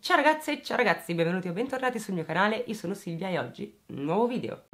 Ciao ragazze e ciao ragazzi, benvenuti o bentornati sul mio canale, io sono Silvia e oggi un nuovo video.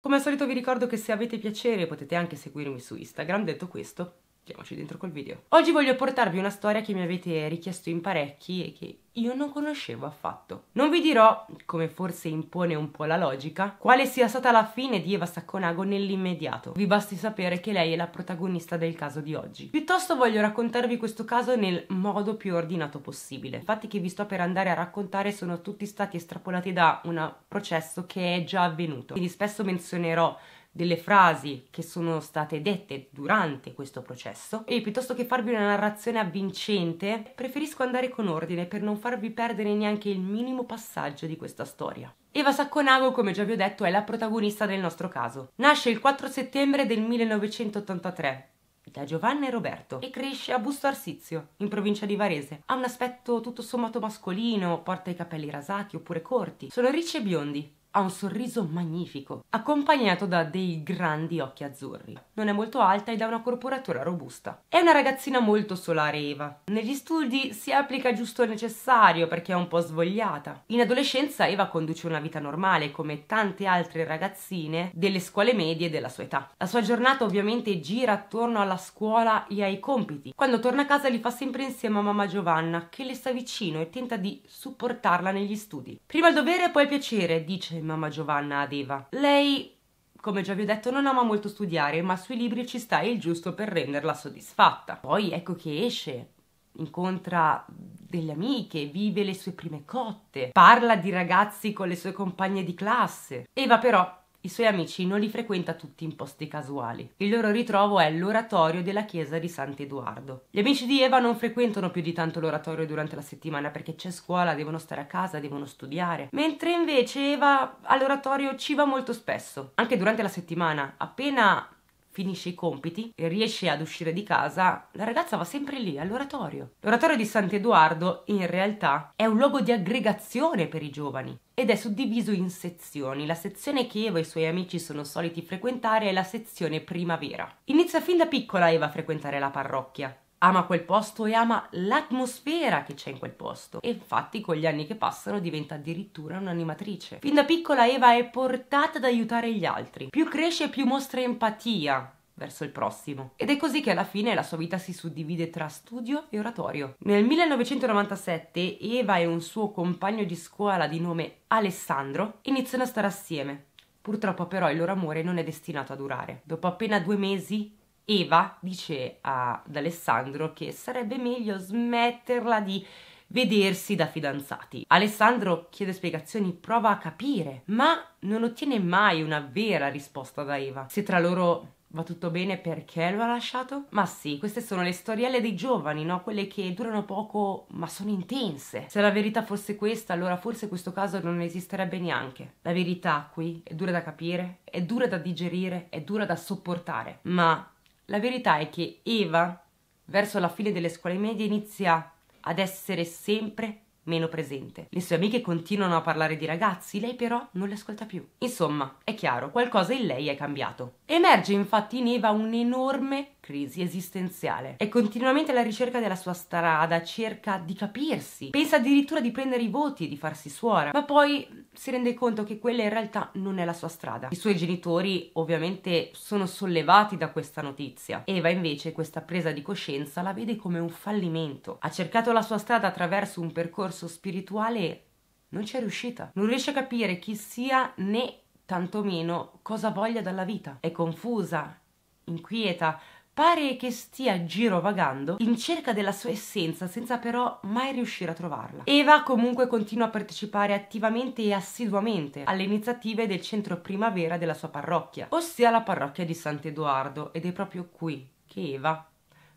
Come al solito vi ricordo che se avete piacere potete anche seguirmi su Instagram, detto questo Andiamoci dentro col video. Oggi voglio portarvi una storia che mi avete richiesto in parecchi e che io non conoscevo affatto. Non vi dirò, come forse impone un po' la logica, quale sia stata la fine di Eva Sacconago nell'immediato. Vi basti sapere che lei è la protagonista del caso di oggi. Piuttosto voglio raccontarvi questo caso nel modo più ordinato possibile. I fatti che vi sto per andare a raccontare sono tutti stati estrapolati da un processo che è già avvenuto. Quindi spesso menzionerò delle frasi che sono state dette durante questo processo e piuttosto che farvi una narrazione avvincente preferisco andare con ordine per non farvi perdere neanche il minimo passaggio di questa storia. Eva Sacconago, come già vi ho detto, è la protagonista del nostro caso. Nasce il 4 settembre del 1983 da Giovanna e Roberto e cresce a Busto Arsizio, in provincia di Varese. Ha un aspetto tutto sommato mascolino, porta i capelli rasati oppure corti. Sono ricci e biondi, ha un sorriso magnifico, accompagnato da dei grandi occhi azzurri. Non è molto alta ed ha una corporatura robusta. È una ragazzina molto solare Eva. Negli studi si applica giusto il necessario perché è un po' svogliata. In adolescenza Eva conduce una vita normale come tante altre ragazzine delle scuole medie della sua età. La sua giornata ovviamente gira attorno alla scuola e ai compiti. Quando torna a casa li fa sempre insieme a mamma Giovanna che le sta vicino e tenta di supportarla negli studi. Prima il dovere e poi il piacere, dice mamma Giovanna ad Eva. Lei come già vi ho detto, non ama molto studiare, ma sui libri ci sta il giusto per renderla soddisfatta. Poi ecco che esce, incontra delle amiche, vive le sue prime cotte, parla di ragazzi con le sue compagne di classe. Eva però i suoi amici non li frequenta tutti in posti casuali. Il loro ritrovo è l'oratorio della chiesa di Sant'Edoardo. Gli amici di Eva non frequentano più di tanto l'oratorio durante la settimana perché c'è scuola, devono stare a casa, devono studiare. Mentre invece Eva all'oratorio ci va molto spesso, anche durante la settimana. Appena finisce i compiti e riesce ad uscire di casa, la ragazza va sempre lì, all'oratorio. L'oratorio di Sant'Edoardo, in realtà, è un luogo di aggregazione per i giovani ed è suddiviso in sezioni. La sezione che Eva e i suoi amici sono soliti frequentare è la sezione primavera. Inizia fin da piccola Eva a frequentare la parrocchia ama quel posto e ama l'atmosfera che c'è in quel posto. E infatti con gli anni che passano diventa addirittura un'animatrice. Fin da piccola Eva è portata ad aiutare gli altri. Più cresce più mostra empatia verso il prossimo. Ed è così che alla fine la sua vita si suddivide tra studio e oratorio. Nel 1997 Eva e un suo compagno di scuola di nome Alessandro iniziano a stare assieme. Purtroppo però il loro amore non è destinato a durare. Dopo appena due mesi Eva dice ad Alessandro che sarebbe meglio smetterla di vedersi da fidanzati. Alessandro chiede spiegazioni, prova a capire, ma non ottiene mai una vera risposta da Eva. Se tra loro va tutto bene perché lo ha lasciato? Ma sì, queste sono le storielle dei giovani, no? Quelle che durano poco ma sono intense. Se la verità fosse questa, allora forse questo caso non esisterebbe neanche. La verità qui è dura da capire, è dura da digerire, è dura da sopportare, ma la verità è che Eva, verso la fine delle scuole medie, inizia ad essere sempre meno presente. Le sue amiche continuano a parlare di ragazzi, lei però non li ascolta più. Insomma, è chiaro, qualcosa in lei è cambiato. Emerge infatti in Eva un'enorme crisi esistenziale. È continuamente alla ricerca della sua strada, cerca di capirsi, pensa addirittura di prendere i voti e di farsi suora, ma poi si rende conto che quella in realtà non è la sua strada. I suoi genitori ovviamente sono sollevati da questa notizia. Eva invece questa presa di coscienza la vede come un fallimento. Ha cercato la sua strada attraverso un percorso spirituale non ci è riuscita. Non riesce a capire chi sia né tantomeno cosa voglia dalla vita. È confusa, inquieta, pare che stia girovagando in cerca della sua essenza senza però mai riuscire a trovarla. Eva comunque continua a partecipare attivamente e assiduamente alle iniziative del centro primavera della sua parrocchia, ossia la parrocchia di Sant'Edoardo ed è proprio qui che Eva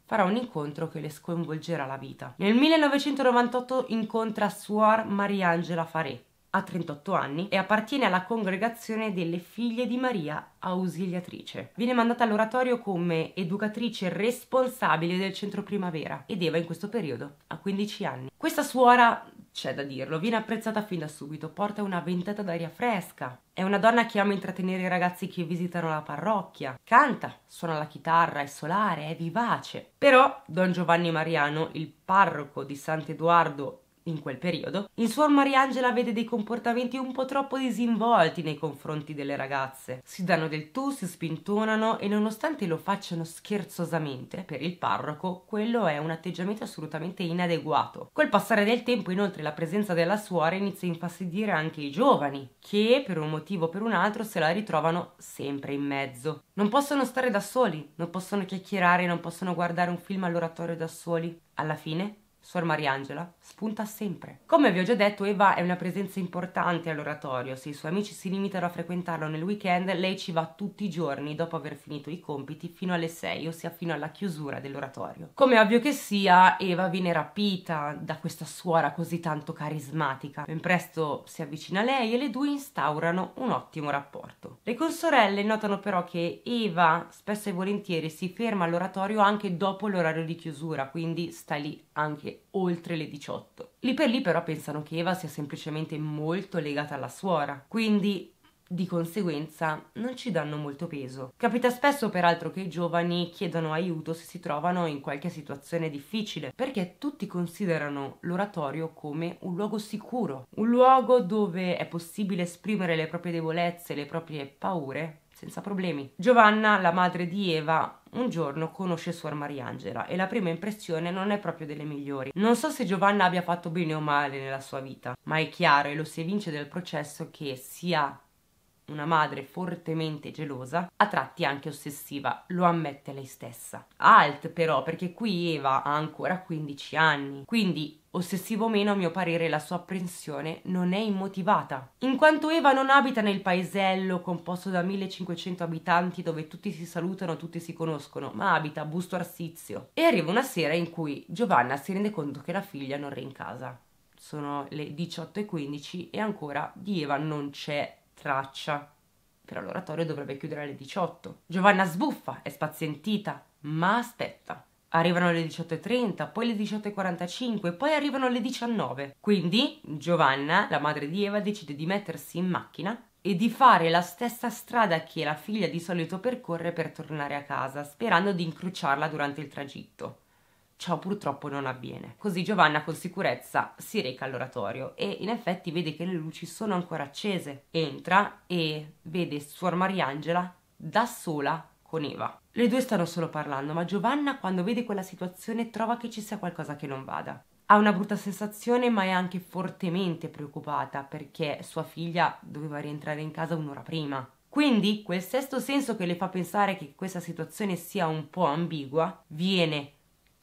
farà un incontro che le sconvolgerà la vita. Nel 1998 incontra Suor Mariangela Faré, ha 38 anni e appartiene alla congregazione delle figlie di Maria Ausiliatrice. Viene mandata all'oratorio come educatrice responsabile del centro primavera ed Eva in questo periodo ha 15 anni. Questa suora c'è da dirlo, viene apprezzata fin da subito, porta una ventata d'aria fresca. È una donna che ama intrattenere i ragazzi che visitano la parrocchia. Canta, suona la chitarra, è solare, è vivace. Però Don Giovanni Mariano, il parroco di Sant'Edoardo in quel periodo, in Suor Mariangela vede dei comportamenti un po' troppo disinvolti nei confronti delle ragazze. Si danno del tu, si spintonano e nonostante lo facciano scherzosamente, per il parroco, quello è un atteggiamento assolutamente inadeguato. Col passare del tempo, inoltre, la presenza della suora inizia a infastidire anche i giovani, che per un motivo o per un altro se la ritrovano sempre in mezzo. Non possono stare da soli, non possono chiacchierare, non possono guardare un film all'oratorio da soli. Alla fine Suor Mariangela spunta sempre. Come vi ho già detto, Eva è una presenza importante all'oratorio. Se i suoi amici si limitano a frequentarlo nel weekend, lei ci va tutti i giorni dopo aver finito i compiti fino alle 6, ossia fino alla chiusura dell'oratorio. Come ovvio che sia, Eva viene rapita da questa suora così tanto carismatica. Ben presto si avvicina a lei e le due instaurano un ottimo rapporto. Le consorelle notano però che Eva spesso e volentieri si ferma all'oratorio anche dopo l'orario di chiusura, quindi sta lì anche oltre le 18. Lì per lì però pensano che Eva sia semplicemente molto legata alla suora, quindi di conseguenza non ci danno molto peso. Capita spesso peraltro che i giovani chiedano aiuto se si trovano in qualche situazione difficile, perché tutti considerano l'oratorio come un luogo sicuro, un luogo dove è possibile esprimere le proprie debolezze, le proprie paure senza problemi. Giovanna, la madre di Eva, un giorno conosce Suor Mariangela e la prima impressione non è proprio delle migliori. Non so se Giovanna abbia fatto bene o male nella sua vita, ma è chiaro e lo si evince del processo che sia una madre fortemente gelosa, a tratti anche ossessiva, lo ammette lei stessa. Alt però, perché qui Eva ha ancora 15 anni, quindi ossessivo o meno a mio parere la sua apprensione non è immotivata. In quanto Eva non abita nel paesello composto da 1500 abitanti dove tutti si salutano, tutti si conoscono, ma abita a Busto Arsizio. E arriva una sera in cui Giovanna si rende conto che la figlia non è in casa. Sono le 18.15 e ancora di Eva non c'è traccia. Però l'oratorio dovrebbe chiudere alle 18. Giovanna sbuffa, è spazientita, ma aspetta. Arrivano le 18.30, poi le 18.45, poi arrivano le 19. Quindi Giovanna, la madre di Eva, decide di mettersi in macchina e di fare la stessa strada che la figlia di solito percorre per tornare a casa, sperando di incrociarla durante il tragitto. Ciò purtroppo non avviene. Così Giovanna con sicurezza si reca all'oratorio e in effetti vede che le luci sono ancora accese. Entra e vede Suor Mariangela da sola con Eva. Le due stanno solo parlando, ma Giovanna quando vede quella situazione trova che ci sia qualcosa che non vada. Ha una brutta sensazione, ma è anche fortemente preoccupata perché sua figlia doveva rientrare in casa un'ora prima. Quindi quel sesto senso che le fa pensare che questa situazione sia un po' ambigua viene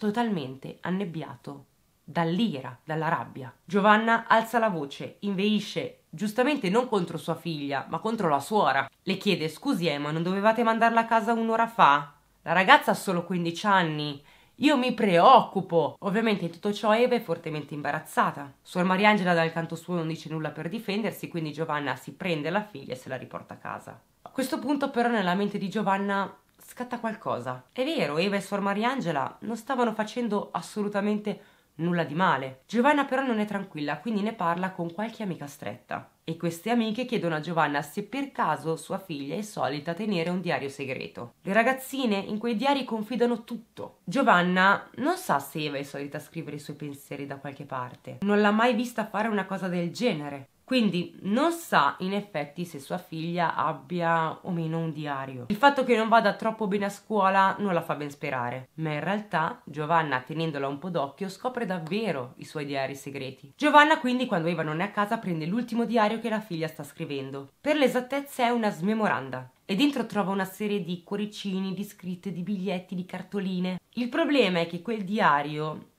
totalmente annebbiato dall'ira, dalla rabbia. Giovanna alza la voce, inveisce, giustamente non contro sua figlia, ma contro la suora. Le chiede: Scusi, Emma, non dovevate mandarla a casa un'ora fa? La ragazza ha solo 15 anni. Io mi preoccupo. Ovviamente in tutto ciò Eva è fortemente imbarazzata. Suor Mariangela dal canto suo non dice nulla per difendersi, quindi Giovanna si prende la figlia e se la riporta a casa. A questo punto però nella mente di Giovanna scatta qualcosa. È vero, Eva e Suor Mariangela non stavano facendo assolutamente nulla di male. Giovanna però non è tranquilla, quindi ne parla con qualche amica stretta. E queste amiche chiedono a Giovanna se per caso sua figlia è solita tenere un diario segreto. Le ragazzine in quei diari confidano tutto. Giovanna non sa se Eva è solita scrivere i suoi pensieri da qualche parte. Non l'ha mai vista fare una cosa del genere. Quindi non sa in effetti se sua figlia abbia o meno un diario. Il fatto che non vada troppo bene a scuola non la fa ben sperare, ma in realtà Giovanna, tenendola un po' d'occhio, scopre davvero i suoi diari segreti. Giovanna quindi quando Eva non è a casa prende l'ultimo diario che la figlia sta scrivendo. Per l'esattezza è una smemoranda e dentro trova una serie di cuoricini, di scritte, di biglietti, di cartoline. Il problema è che quel diario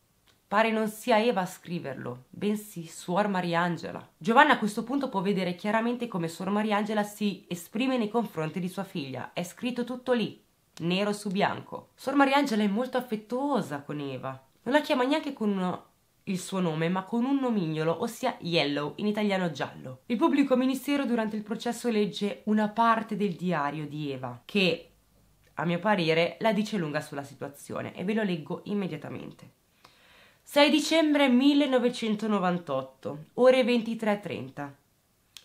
Pare non sia Eva a scriverlo, bensì Suor Mariangela. Giovanna a questo punto può vedere chiaramente come Suor Mariangela si esprime nei confronti di sua figlia. È scritto tutto lì, nero su bianco. Suor Mariangela è molto affettuosa con Eva. Non la chiama neanche con il suo nome, ma con un nomignolo, ossia Yellow, in italiano giallo. Il pubblico ministero durante il processo legge una parte del diario di Eva, che, a mio parere, la dice lunga sulla situazione, e ve lo leggo immediatamente. 6 dicembre 1998, ore 23.30.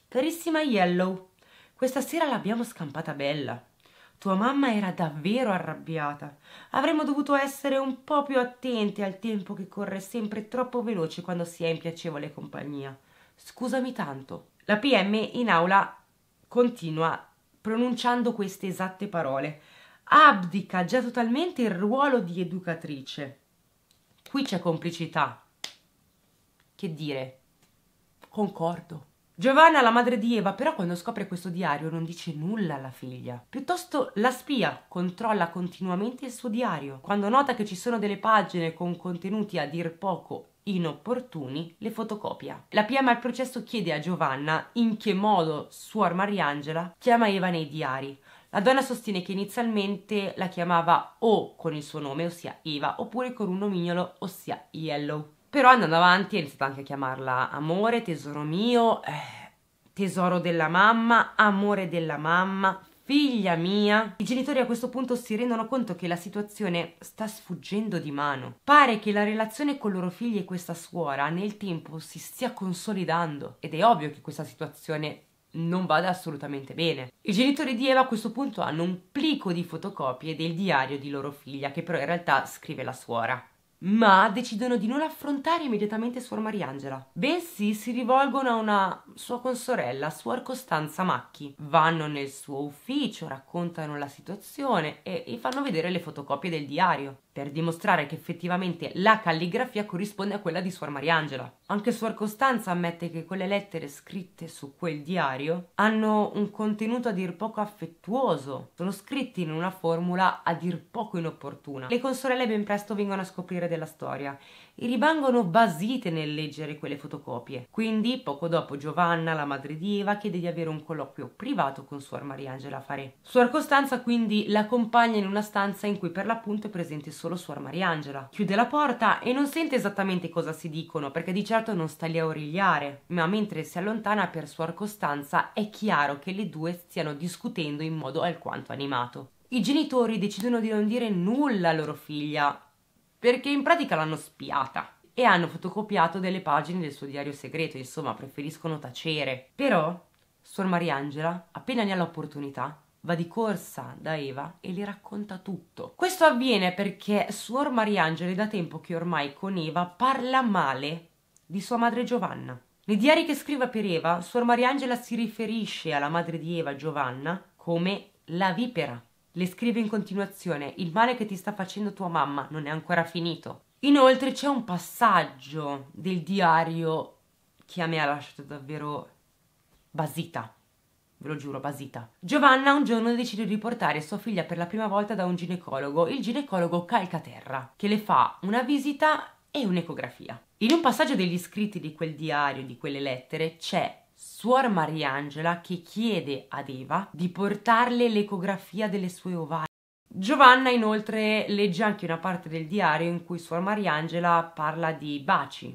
Carissima Yellow, questa sera l'abbiamo scampata bella. Tua mamma era davvero arrabbiata. Avremmo dovuto essere un po' più attenti al tempo che corre sempre troppo veloce quando si è in piacevole compagnia. Scusami tanto. La PM in aula continua pronunciando queste esatte parole. Abdica già totalmente il ruolo di educatrice. Qui c'è complicità. Che dire? Concordo. Giovanna, la madre di Eva, però quando scopre questo diario non dice nulla alla figlia. Piuttosto la spia controlla continuamente il suo diario. Quando nota che ci sono delle pagine con contenuti a dir poco inopportuni, le fotocopia. La PM al processo chiede a Giovanna in che modo Suor Mariangela chiama Eva nei diari. La donna sostiene che inizialmente la chiamava o con il suo nome, ossia Eva, oppure con un nomignolo, ossia Yellow. Però andando avanti ha iniziato anche a chiamarla amore, tesoro mio, eh, tesoro della mamma, amore della mamma, figlia mia. I genitori a questo punto si rendono conto che la situazione sta sfuggendo di mano. Pare che la relazione con loro figli e questa suora nel tempo si stia consolidando ed è ovvio che questa situazione non vada assolutamente bene. I genitori di Eva a questo punto hanno un plico di fotocopie del diario di loro figlia che però in realtà scrive la suora ma decidono di non affrontare immediatamente Suor Mariangela, bensì si rivolgono a una sua consorella, Suor Costanza Macchi. Vanno nel suo ufficio, raccontano la situazione e gli fanno vedere le fotocopie del diario per dimostrare che effettivamente la calligrafia corrisponde a quella di Suor Mariangela. Anche Suor Costanza ammette che quelle lettere scritte su quel diario hanno un contenuto a dir poco affettuoso, sono scritti in una formula a dir poco inopportuna. Le consorelle ben presto vengono a scoprire della storia e rimangono basite nel leggere quelle fotocopie. Quindi, poco dopo, Giovanna, la madre di Eva, chiede di avere un colloquio privato con Suor Mariangela Faré. Suor Costanza quindi l'accompagna in una stanza in cui per l'appunto è presente solo Suor Mariangela. Chiude la porta e non sente esattamente cosa si dicono, perché di certo non sta lì a origliare, ma mentre si allontana per Suor Costanza è chiaro che le due stiano discutendo in modo alquanto animato. I genitori decidono di non dire nulla a loro figlia, perché in pratica l'hanno spiata e hanno fotocopiato delle pagine del suo diario segreto, insomma, preferiscono tacere. Però Suor Mariangela, appena ne ha l'opportunità, va di corsa da Eva e le racconta tutto. Questo avviene perché Suor Mariangela è da tempo che ormai con Eva parla male di sua madre Giovanna. Nei diari che scrive per Eva, Suor Mariangela si riferisce alla madre di Eva, Giovanna, come la vipera le scrive in continuazione: Il male che ti sta facendo tua mamma non è ancora finito. Inoltre c'è un passaggio del diario che a me ha lasciato davvero basita. Ve lo giuro, basita. Giovanna un giorno decide di portare sua figlia per la prima volta da un ginecologo, il ginecologo Calcaterra, che le fa una visita e un'ecografia. In un passaggio degli scritti di quel diario, di quelle lettere, c'è Suor Mariangela che chiede ad Eva di portarle l'ecografia delle sue ovarie. Giovanna inoltre legge anche una parte del diario in cui Suor Mariangela parla di baci,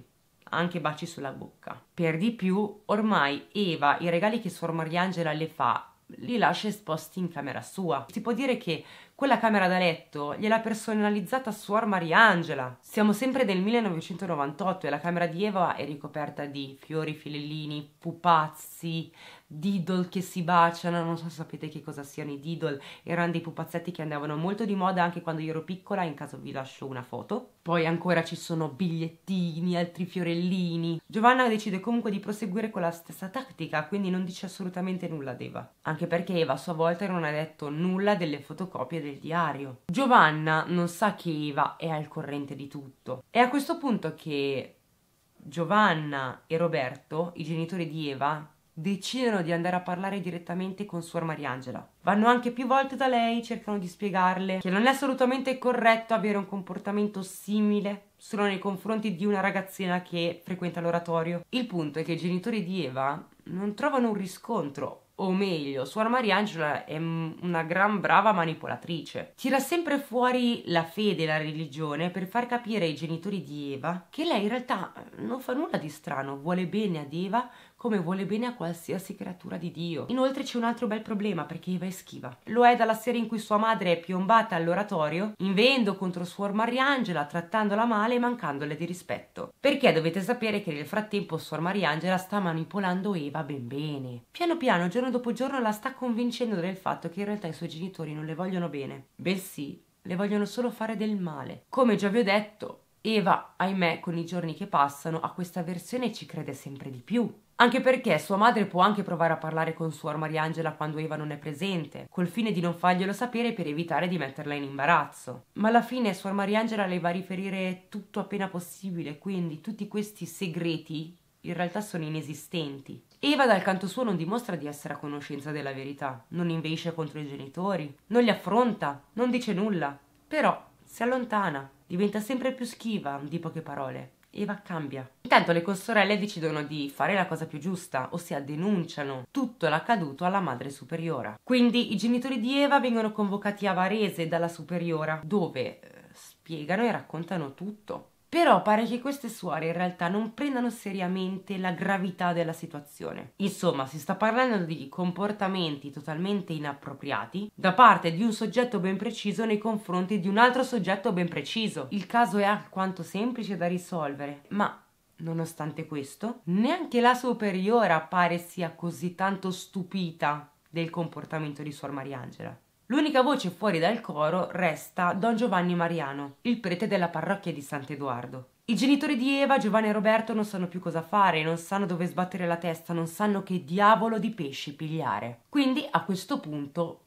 anche baci sulla bocca. Per di più, ormai Eva i regali che Suor Mariangela le fa li lascia esposti in camera sua. Si può dire che quella camera da letto gliel'ha personalizzata Suor Mariangela. Siamo sempre del 1998 e la camera di Eva è ricoperta di fiori, filellini, pupazzi, Diddle che si baciano, non so se sapete che cosa siano i Diddle, erano dei pupazzetti che andavano molto di moda anche quando io ero piccola, in caso vi lascio una foto. Poi ancora ci sono bigliettini, altri fiorellini. Giovanna decide comunque di proseguire con la stessa tattica, quindi non dice assolutamente nulla ad Eva, anche perché Eva a sua volta non ha detto nulla delle fotocopie del diario. Giovanna non sa che Eva è al corrente di tutto. È a questo punto che Giovanna e Roberto, i genitori di Eva, decidono di andare a parlare direttamente con Suor Mariangela. Vanno anche più volte da lei, cercano di spiegarle che non è assolutamente corretto avere un comportamento simile solo nei confronti di una ragazzina che frequenta l'oratorio. Il punto è che i genitori di Eva non trovano un riscontro o meglio, Suor Mariangela è una gran brava manipolatrice. Tira sempre fuori la fede e la religione per far capire ai genitori di Eva che lei in realtà non fa nulla di strano, vuole bene ad Eva come vuole bene a qualsiasi creatura di Dio. Inoltre c'è un altro bel problema perché Eva è schiva. Lo è dalla sera in cui sua madre è piombata all'oratorio, inveendo contro Suor Mariangela, trattandola male e mancandole di rispetto. Perché dovete sapere che nel frattempo Suor Mariangela sta manipolando Eva ben bene. Piano piano, giorno dopo giorno, la sta convincendo del fatto che in realtà i suoi genitori non le vogliono bene. Bensì, le vogliono solo fare del male. Come già vi ho detto, Eva, ahimè, con i giorni che passano, a questa versione ci crede sempre di più. Anche perché sua madre può anche provare a parlare con suor Mariangela quando Eva non è presente, col fine di non farglielo sapere per evitare di metterla in imbarazzo. Ma alla fine suor Mariangela le va a riferire tutto appena possibile, quindi tutti questi segreti in realtà sono inesistenti. Eva dal canto suo non dimostra di essere a conoscenza della verità, non inveisce contro i genitori, non li affronta, non dice nulla, però si allontana, diventa sempre più schiva, di poche parole. Eva cambia. Intanto le consorelle decidono di fare la cosa più giusta, ossia denunciano tutto l'accaduto alla madre superiora. Quindi i genitori di Eva vengono convocati a Varese dalla superiora, dove eh, spiegano e raccontano tutto. Però pare che queste suore in realtà non prendano seriamente la gravità della situazione. Insomma, si sta parlando di comportamenti totalmente inappropriati da parte di un soggetto ben preciso nei confronti di un altro soggetto ben preciso. Il caso è alquanto semplice da risolvere, ma Nonostante questo, neanche la superiora pare sia così tanto stupita del comportamento di Suor Mariangela. L'unica voce fuori dal coro resta Don Giovanni Mariano, il prete della parrocchia di Sant'Edoardo. I genitori di Eva, Giovanni e Roberto, non sanno più cosa fare, non sanno dove sbattere la testa, non sanno che diavolo di pesci pigliare. Quindi a questo punto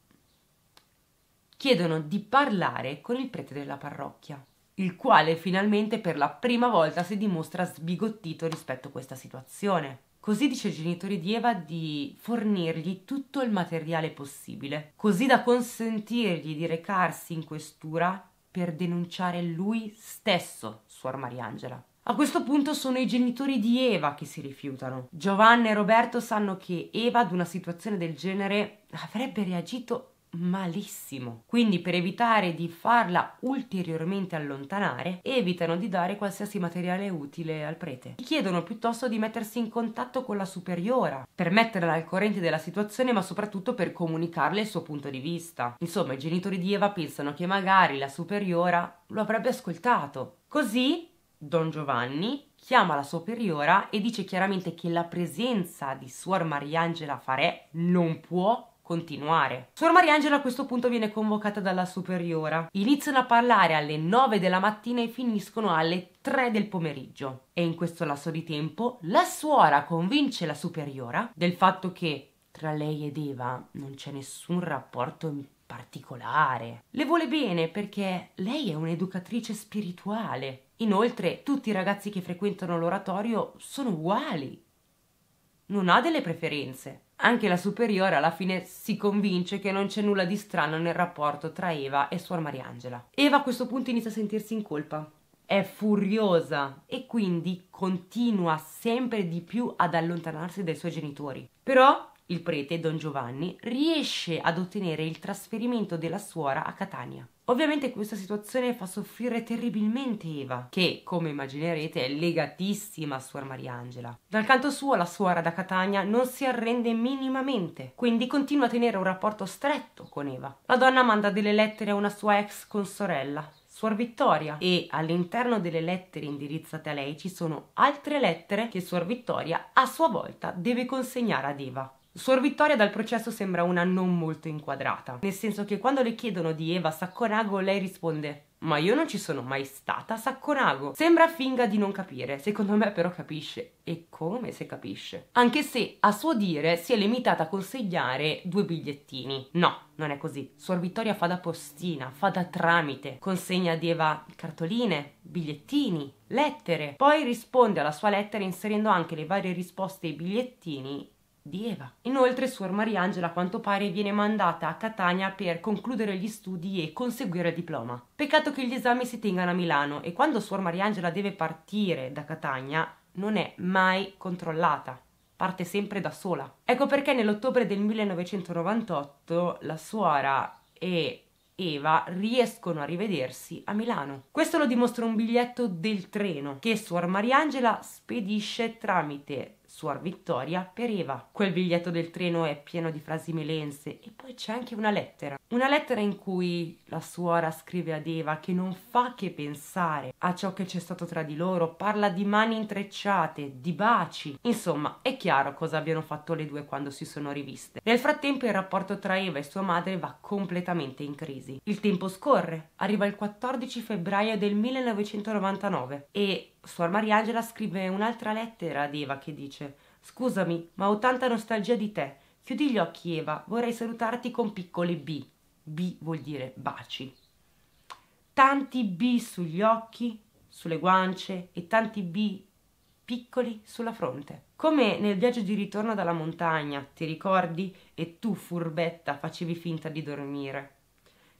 chiedono di parlare con il prete della parrocchia, il quale finalmente per la prima volta si dimostra sbigottito rispetto a questa situazione. Così dice ai genitori di Eva di fornirgli tutto il materiale possibile, così da consentirgli di recarsi in questura per denunciare lui stesso, Suor Mariangela. A questo punto sono i genitori di Eva che si rifiutano. Giovanna e Roberto sanno che Eva ad una situazione del genere avrebbe reagito malissimo. Quindi per evitare di farla ulteriormente allontanare, evitano di dare qualsiasi materiale utile al prete. Gli chiedono piuttosto di mettersi in contatto con la superiora, per metterla al corrente della situazione, ma soprattutto per comunicarle il suo punto di vista. Insomma, i genitori di Eva pensano che magari la superiora lo avrebbe ascoltato. Così Don Giovanni chiama la superiora e dice chiaramente che la presenza di Suor Mariangela Farè non può continuare. Suor Mariangela a questo punto viene convocata dalla superiora. Iniziano a parlare alle 9 della mattina e finiscono alle 3 del pomeriggio. E in questo lasso di tempo la suora convince la superiora del fatto che tra lei ed Eva non c'è nessun rapporto particolare. Le vuole bene perché lei è un'educatrice spirituale. Inoltre tutti i ragazzi che frequentano l'oratorio sono uguali. Non ha delle preferenze. Anche la superiore alla fine si convince che non c'è nulla di strano nel rapporto tra Eva e Suor Mariangela. Eva a questo punto inizia a sentirsi in colpa. È furiosa e quindi continua sempre di più ad allontanarsi dai suoi genitori. Però il prete, Don Giovanni, riesce ad ottenere il trasferimento della suora a Catania. Ovviamente questa situazione fa soffrire terribilmente Eva, che, come immaginerete, è legatissima a Suor Mariangela. Dal canto suo, la suora da Catania non si arrende minimamente, quindi continua a tenere un rapporto stretto con Eva. La donna manda delle lettere a una sua ex consorella, Suor Vittoria e all'interno delle lettere indirizzate a lei ci sono altre lettere che Suor Vittoria a sua volta deve consegnare ad Eva. Suor Vittoria dal processo sembra una non molto inquadrata, nel senso che quando le chiedono di Eva Sacconago lei risponde ma io non ci sono mai stata a Sacconago. Sembra finga di non capire, secondo me però capisce. E come se capisce? Anche se, a suo dire, si è limitata a consegnare due bigliettini. No, non è così. Suor Vittoria fa da postina, fa da tramite, consegna ad Eva cartoline, bigliettini, lettere. Poi risponde alla sua lettera inserendo anche le varie risposte ai bigliettini di Eva. Inoltre Suor Mariangela a quanto pare viene mandata a Catania per concludere gli studi e conseguire il diploma. Peccato che gli esami si tengano a Milano e quando Suor Mariangela deve partire da Catania non è mai controllata. Parte sempre da sola. Ecco perché nell'ottobre del 1998 la suora e Eva riescono a rivedersi a Milano. Questo lo dimostra un biglietto del treno che Suor Mariangela spedisce tramite Suor Vittoria per Eva. Quel biglietto del treno è pieno di frasi melense e poi c'è anche una lettera. Una lettera in cui la suora scrive ad Eva che non fa che pensare a ciò che c'è stato tra di loro, parla di mani intrecciate, di baci. Insomma, è chiaro cosa abbiano fatto le due quando si sono riviste. Nel frattempo il rapporto tra Eva e sua madre va completamente in crisi. Il tempo scorre, arriva il 14 febbraio del 1999 e Suor Mariangela scrive un'altra lettera ad Eva che dice Scusami, ma ho tanta nostalgia di te. Chiudi gli occhi, Eva, vorrei salutarti con piccoli B. B vuol dire baci. Tanti B sugli occhi, sulle guance e tanti B piccoli sulla fronte. Come nel viaggio di ritorno dalla montagna, ti ricordi? E tu, furbetta, facevi finta di dormire.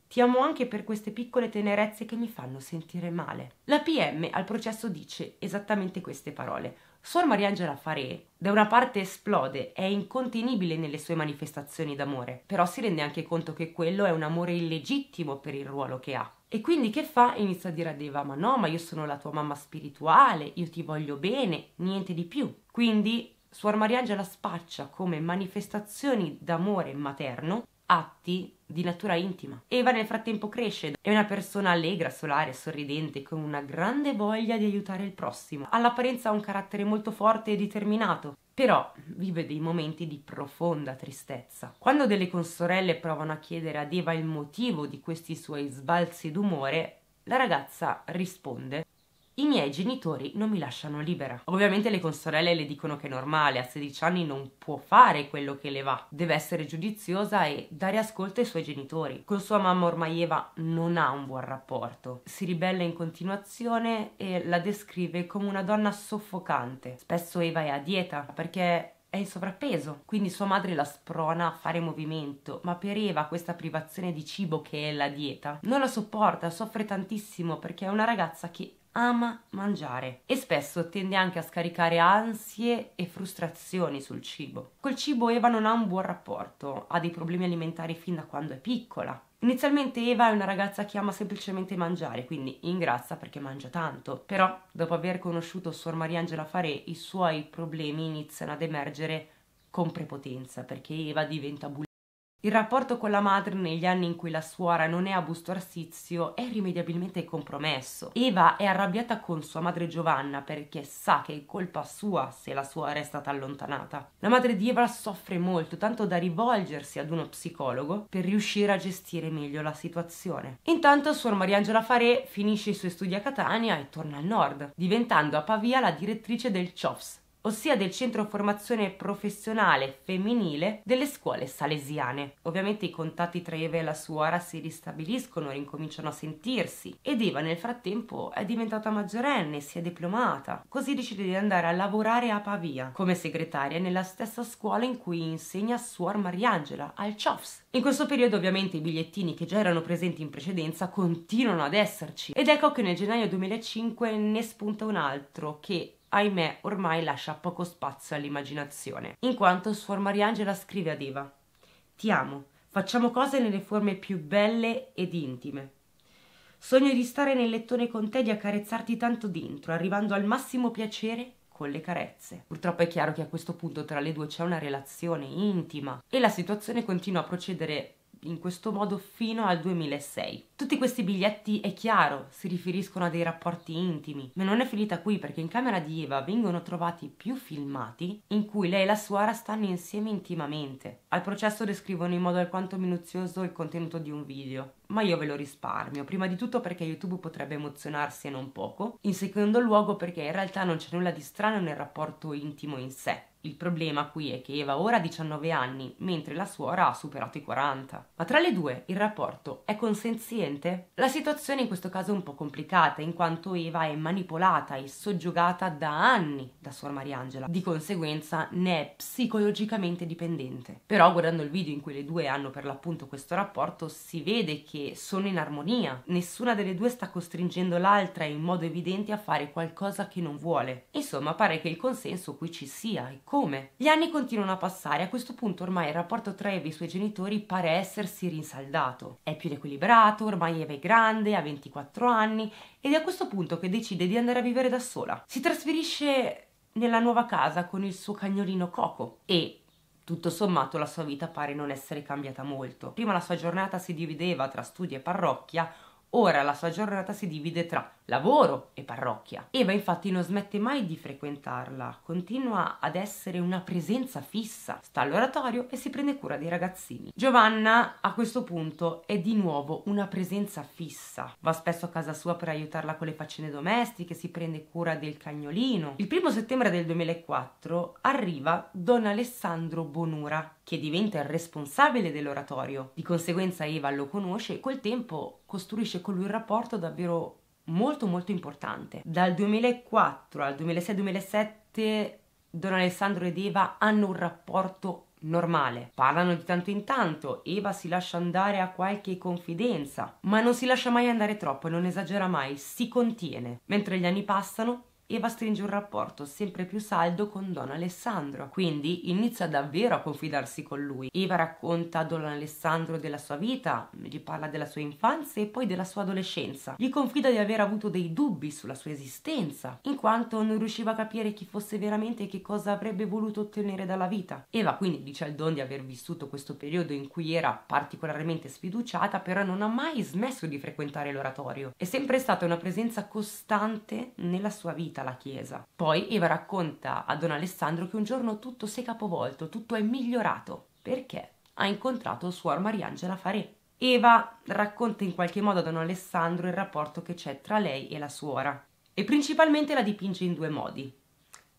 Ti amo anche per queste piccole tenerezze che mi fanno sentire male. La PM al processo dice esattamente queste parole. Suor Mariangela Faré da una parte esplode, è incontenibile nelle sue manifestazioni d'amore, però si rende anche conto che quello è un amore illegittimo per il ruolo che ha. E quindi che fa? Inizia a dire a Deva, ma no, ma io sono la tua mamma spirituale, io ti voglio bene, niente di più. Quindi Suor Mariangela spaccia come manifestazioni d'amore materno atti di natura intima. Eva nel frattempo cresce, è una persona allegra, solare, sorridente, con una grande voglia di aiutare il prossimo. All'apparenza ha un carattere molto forte e determinato, però vive dei momenti di profonda tristezza. Quando delle consorelle provano a chiedere ad Eva il motivo di questi suoi sbalzi d'umore, la ragazza risponde i miei genitori non mi lasciano libera. Ovviamente le consorelle le dicono che è normale, a 16 anni non può fare quello che le va, deve essere giudiziosa e dare ascolto ai suoi genitori. Con sua mamma ormai Eva non ha un buon rapporto, si ribella in continuazione e la descrive come una donna soffocante. Spesso Eva è a dieta perché è in sovrappeso, quindi sua madre la sprona a fare movimento, ma per Eva questa privazione di cibo che è la dieta non la sopporta, soffre tantissimo perché è una ragazza che ama mangiare e spesso tende anche a scaricare ansie e frustrazioni sul cibo. Col cibo Eva non ha un buon rapporto, ha dei problemi alimentari fin da quando è piccola. Inizialmente Eva è una ragazza che ama semplicemente mangiare, quindi ingrassa perché mangia tanto. Però, dopo aver conosciuto Suor Mariangela Faré, i suoi problemi iniziano ad emergere con prepotenza perché Eva diventa bulimia il rapporto con la madre negli anni in cui la suora non è a Busto Arsizio è irrimediabilmente compromesso. Eva è arrabbiata con sua madre Giovanna perché sa che è colpa sua se la suora è stata allontanata. La madre di Eva soffre molto, tanto da rivolgersi ad uno psicologo per riuscire a gestire meglio la situazione. Intanto Suor Mariangela Faré finisce i suoi studi a Catania e torna al nord, diventando a Pavia la direttrice del CHOFS, ossia del centro formazione professionale femminile delle scuole salesiane. Ovviamente i contatti tra Eva e la suora si ristabiliscono, rincominciano a sentirsi ed Eva nel frattempo è diventata maggiorenne, si è diplomata, così decide di andare a lavorare a Pavia come segretaria nella stessa scuola in cui insegna Suor Mariangela al CHOFS. In questo periodo ovviamente i bigliettini che già erano presenti in precedenza continuano ad esserci ed ecco che nel gennaio 2005 ne spunta un altro che ahimè ormai lascia poco spazio all'immaginazione, in quanto Suor Mariangela scrive ad Eva Ti amo, facciamo cose nelle forme più belle ed intime. Sogno di stare nel lettone con te e di accarezzarti tanto dentro, arrivando al massimo piacere con le carezze. Purtroppo è chiaro che a questo punto tra le due c'è una relazione intima e la situazione continua a procedere in questo modo fino al 2006. Tutti questi biglietti, è chiaro, si riferiscono a dei rapporti intimi, ma non è finita qui perché in camera di Eva vengono trovati più filmati in cui lei e la suora stanno insieme intimamente. Al processo descrivono in modo alquanto minuzioso il contenuto di un video, ma io ve lo risparmio, prima di tutto perché YouTube potrebbe emozionarsi e non poco, in secondo luogo perché in realtà non c'è nulla di strano nel rapporto intimo in sé. Il problema qui è che Eva ora ha 19 anni, mentre la suora ha superato i 40. Ma tra le due il rapporto è consenziente? La situazione in questo caso è un po' complicata, in quanto Eva è manipolata e soggiogata da anni da suor Mariangela. Di conseguenza ne è psicologicamente dipendente. Però guardando il video in cui le due hanno per l'appunto questo rapporto, si vede che sono in armonia. Nessuna delle due sta costringendo l'altra in modo evidente a fare qualcosa che non vuole. Insomma, pare che il consenso qui ci sia e come? Gli anni continuano a passare, a questo punto ormai il rapporto tra Eva e i suoi genitori pare essersi rinsaldato. È più equilibrato, ormai Eva è grande, ha 24 anni ed è a questo punto che decide di andare a vivere da sola. Si trasferisce nella nuova casa con il suo cagnolino Coco e tutto sommato la sua vita pare non essere cambiata molto. Prima la sua giornata si divideva tra studio e parrocchia, ora la sua giornata si divide tra lavoro e parrocchia. Eva infatti non smette mai di frequentarla, continua ad essere una presenza fissa, sta all'oratorio e si prende cura dei ragazzini. Giovanna a questo punto è di nuovo una presenza fissa, va spesso a casa sua per aiutarla con le faccende domestiche, si prende cura del cagnolino. Il primo settembre del 2004 arriva Don Alessandro Bonura che diventa il responsabile dell'oratorio. Di conseguenza Eva lo conosce e col tempo costruisce con lui un rapporto davvero molto molto importante. Dal 2004 al 2006-2007 Don Alessandro ed Eva hanno un rapporto normale. Parlano di tanto in tanto, Eva si lascia andare a qualche confidenza, ma non si lascia mai andare troppo, non esagera mai, si contiene. Mentre gli anni passano, Eva stringe un rapporto sempre più saldo con Don Alessandro, quindi inizia davvero a confidarsi con lui. Eva racconta a Don Alessandro della sua vita, gli parla della sua infanzia e poi della sua adolescenza. Gli confida di aver avuto dei dubbi sulla sua esistenza, in quanto non riusciva a capire chi fosse veramente e che cosa avrebbe voluto ottenere dalla vita. Eva quindi dice al Don di aver vissuto questo periodo in cui era particolarmente sfiduciata, però non ha mai smesso di frequentare l'oratorio. È sempre stata una presenza costante nella sua vita vita la Chiesa. Poi Eva racconta a Don Alessandro che un giorno tutto si è capovolto, tutto è migliorato. Perché? Ha incontrato Suor Mariangela Farè. Eva racconta in qualche modo a Don Alessandro il rapporto che c'è tra lei e la suora e principalmente la dipinge in due modi.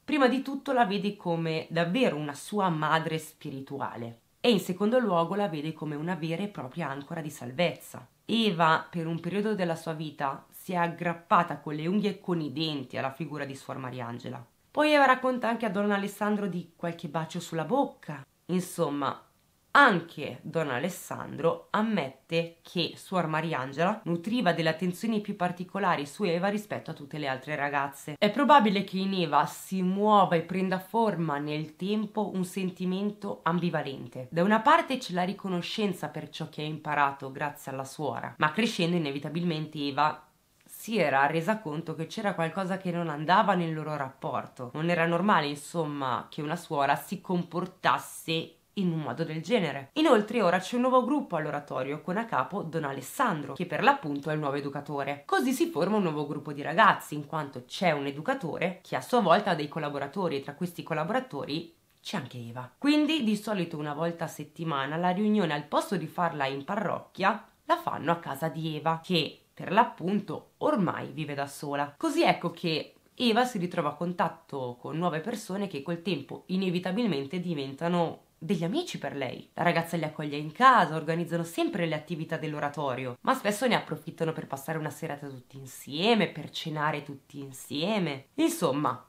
Prima di tutto la vede come davvero una sua madre spirituale e in secondo luogo la vede come una vera e propria ancora di salvezza. Eva, per un periodo della sua vita, si è aggrappata con le unghie e con i denti alla figura di Suor Mariangela. Poi Eva racconta anche a Don Alessandro di qualche bacio sulla bocca. Insomma, anche Don Alessandro ammette che Suor Mariangela nutriva delle attenzioni più particolari su Eva rispetto a tutte le altre ragazze. È probabile che in Eva si muova e prenda forma nel tempo un sentimento ambivalente. Da una parte c'è la riconoscenza per ciò che ha imparato grazie alla suora, ma crescendo inevitabilmente Eva si era resa conto che c'era qualcosa che non andava nel loro rapporto. Non era normale, insomma, che una suora si comportasse in un modo del genere. Inoltre ora c'è un nuovo gruppo all'oratorio con a capo Don Alessandro, che per l'appunto è il nuovo educatore. Così si forma un nuovo gruppo di ragazzi, in quanto c'è un educatore che a sua volta ha dei collaboratori e tra questi collaboratori c'è anche Eva. Quindi di solito una volta a settimana la riunione al posto di farla in parrocchia la fanno a casa di Eva, che per l'appunto ormai vive da sola. Così ecco che Eva si ritrova a contatto con nuove persone che col tempo inevitabilmente diventano degli amici per lei. La ragazza li accoglie in casa, organizzano sempre le attività dell'oratorio, ma spesso ne approfittano per passare una serata tutti insieme, per cenare tutti insieme. Insomma,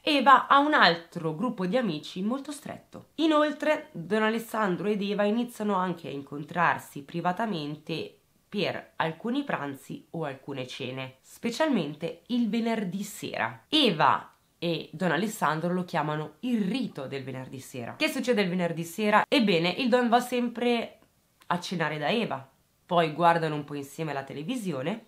Eva ha un altro gruppo di amici molto stretto. Inoltre, Don Alessandro ed Eva iniziano anche a incontrarsi privatamente per alcuni pranzi o alcune cene, specialmente il venerdì sera. Eva e Don Alessandro lo chiamano il rito del venerdì sera. Che succede il venerdì sera? Ebbene, il Don va sempre a cenare da Eva, poi guardano un po' insieme la televisione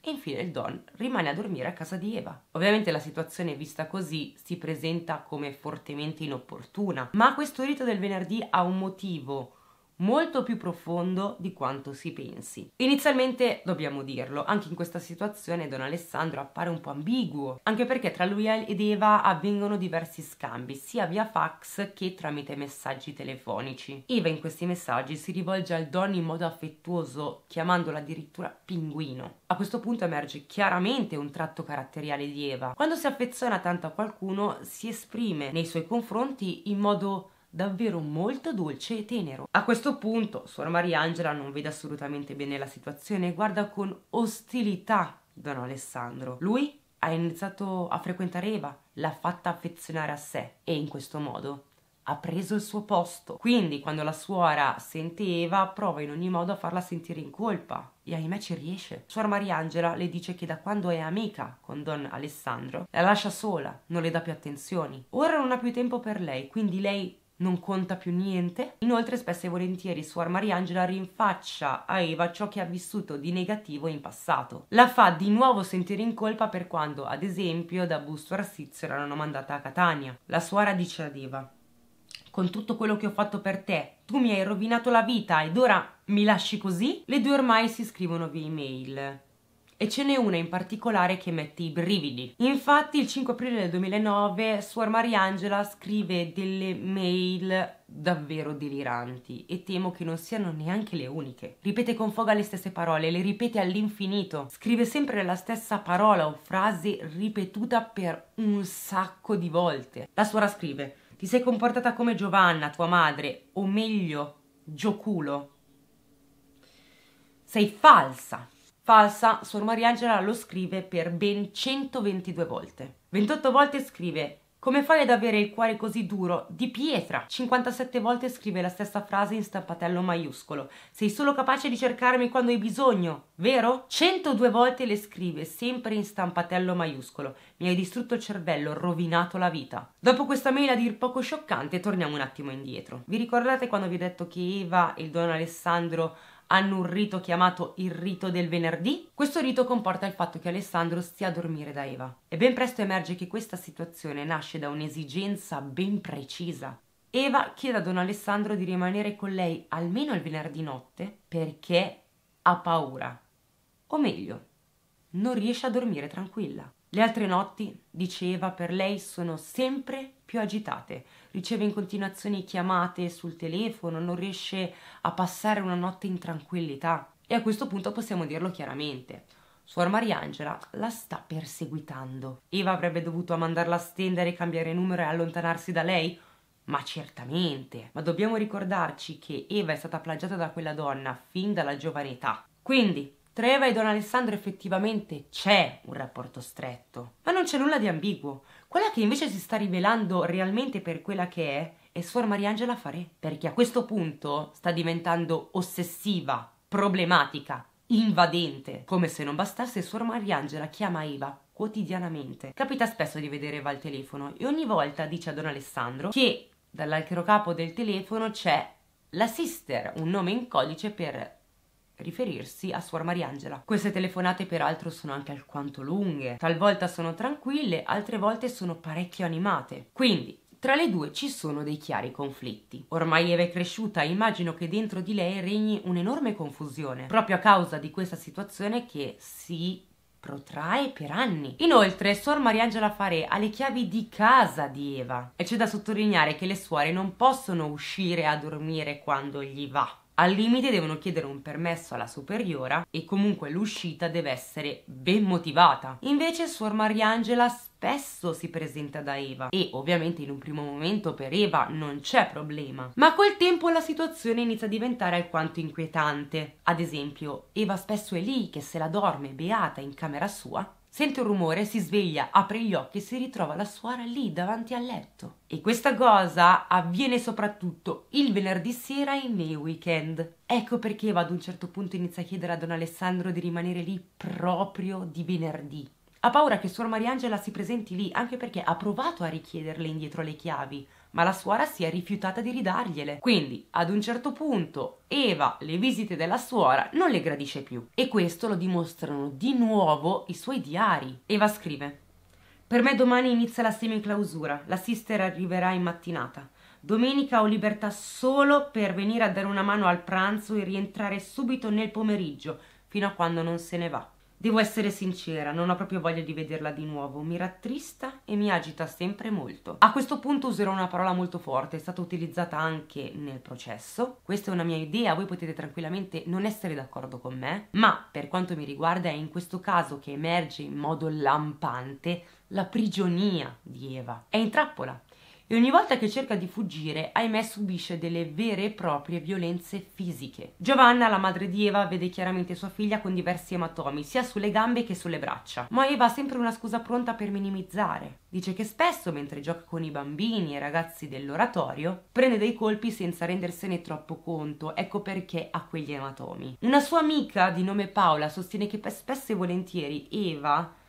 e infine il Don rimane a dormire a casa di Eva. Ovviamente la situazione vista così si presenta come fortemente inopportuna, ma questo rito del venerdì ha un motivo molto più profondo di quanto si pensi. Inizialmente, dobbiamo dirlo, anche in questa situazione Don Alessandro appare un po' ambiguo, anche perché tra lui ed Eva avvengono diversi scambi, sia via fax che tramite messaggi telefonici. Eva in questi messaggi si rivolge al Don in modo affettuoso, chiamandolo addirittura pinguino. A questo punto emerge chiaramente un tratto caratteriale di Eva. Quando si affeziona tanto a qualcuno, si esprime nei suoi confronti in modo davvero molto dolce e tenero. A questo punto Suor Mariangela non vede assolutamente bene la situazione e guarda con ostilità Don Alessandro. Lui ha iniziato a frequentare Eva, l'ha fatta affezionare a sé e in questo modo ha preso il suo posto. Quindi quando la suora sente Eva prova in ogni modo a farla sentire in colpa e ahimè ci riesce. Suor Mariangela le dice che da quando è amica con Don Alessandro la lascia sola, non le dà più attenzioni. Ora non ha più tempo per lei, quindi lei non conta più niente. Inoltre spesso e volentieri Suor Mariangela rinfaccia a Eva ciò che ha vissuto di negativo in passato. La fa di nuovo sentire in colpa per quando, ad esempio, da Busto Arsizio l'hanno mandata a Catania. La suora dice ad Eva con tutto quello che ho fatto per te, tu mi hai rovinato la vita ed ora mi lasci così? Le due ormai si scrivono via email e ce n'è una in particolare che mette i brividi. Infatti il 5 aprile del 2009 Suor Mariangela scrive delle mail davvero deliranti e temo che non siano neanche le uniche. Ripete con foga le stesse parole, le ripete all'infinito. Scrive sempre la stessa parola o frase ripetuta per un sacco di volte. La suora scrive ti sei comportata come Giovanna, tua madre, o meglio, Gioculo. Sei falsa. Falsa, Suor Mariangela lo scrive per ben 122 volte. 28 volte scrive come fai ad avere il cuore così duro? Di pietra! 57 volte scrive la stessa frase in stampatello maiuscolo. Sei solo capace di cercarmi quando hai bisogno, vero? 102 volte le scrive sempre in stampatello maiuscolo. Mi hai distrutto il cervello, rovinato la vita. Dopo questa mail a dir poco scioccante, torniamo un attimo indietro. Vi ricordate quando vi ho detto che Eva e il Don Alessandro hanno un rito chiamato il rito del venerdì. Questo rito comporta il fatto che Alessandro stia a dormire da Eva. E ben presto emerge che questa situazione nasce da un'esigenza ben precisa. Eva chiede a Don Alessandro di rimanere con lei almeno il venerdì notte perché ha paura. O meglio, non riesce a dormire tranquilla. Le altre notti, diceva, per lei sono sempre più agitate. Riceve in continuazione chiamate sul telefono, non riesce a passare una notte in tranquillità. E a questo punto possiamo dirlo chiaramente. Suor Mariangela la sta perseguitando. Eva avrebbe dovuto mandarla a stendere, cambiare numero e allontanarsi da lei? Ma certamente. Ma dobbiamo ricordarci che Eva è stata plagiata da quella donna fin dalla giovane età. Quindi, tra Eva e Don Alessandro effettivamente c'è un rapporto stretto, ma non c'è nulla di ambiguo. Quella che invece si sta rivelando realmente per quella che è è Suor Mariangela Farè, perché a questo punto sta diventando ossessiva, problematica, invadente. Come se non bastasse, Suor Mariangela chiama Eva quotidianamente. Capita spesso di vedere Eva al telefono e ogni volta dice a Don Alessandro che dall'altro capo del telefono c'è la sister, un nome in codice per riferirsi a Suor Mariangela. Queste telefonate peraltro sono anche alquanto lunghe, talvolta sono tranquille, altre volte sono parecchio animate. Quindi, tra le due ci sono dei chiari conflitti. Ormai Eva è cresciuta immagino che dentro di lei regni un'enorme confusione, proprio a causa di questa situazione che si protrae per anni. Inoltre, Suor Mariangela Fare ha le chiavi di casa di Eva e c'è da sottolineare che le suore non possono uscire a dormire quando gli va al limite devono chiedere un permesso alla superiora e comunque l'uscita deve essere ben motivata. Invece Suor Mariangela spesso si presenta da Eva e ovviamente in un primo momento per Eva non c'è problema. Ma col tempo la situazione inizia a diventare alquanto inquietante. Ad esempio, Eva spesso è lì che se la dorme beata in camera sua Sente un rumore, si sveglia, apre gli occhi e si ritrova la suora lì davanti al letto. E questa cosa avviene soprattutto il venerdì sera e nei weekend. Ecco perché ad un certo punto inizia a chiedere a Don Alessandro di rimanere lì proprio di venerdì. Ha paura che Suor Mariangela si presenti lì, anche perché ha provato a richiederle indietro le chiavi, ma la suora si è rifiutata di ridargliele. Quindi, ad un certo punto, Eva le visite della suora non le gradisce più. E questo lo dimostrano di nuovo i suoi diari. Eva scrive: Per me domani inizia la semiclausura, la sister arriverà in mattinata. Domenica ho libertà solo per venire a dare una mano al pranzo e rientrare subito nel pomeriggio, fino a quando non se ne va. Devo essere sincera, non ho proprio voglia di vederla di nuovo, mi rattrista e mi agita sempre molto. A questo punto userò una parola molto forte, è stata utilizzata anche nel processo. Questa è una mia idea, voi potete tranquillamente non essere d'accordo con me, ma per quanto mi riguarda è in questo caso che emerge in modo lampante la prigionia di Eva. È in trappola e ogni volta che cerca di fuggire, ahimè, subisce delle vere e proprie violenze fisiche. Giovanna, la madre di Eva, vede chiaramente sua figlia con diversi ematomi, sia sulle gambe che sulle braccia, ma Eva ha sempre una scusa pronta per minimizzare. Dice che spesso, mentre gioca con i bambini e i ragazzi dell'oratorio, prende dei colpi senza rendersene troppo conto, ecco perché ha quegli ematomi. Una sua amica di nome Paola sostiene che spesso e volentieri Eva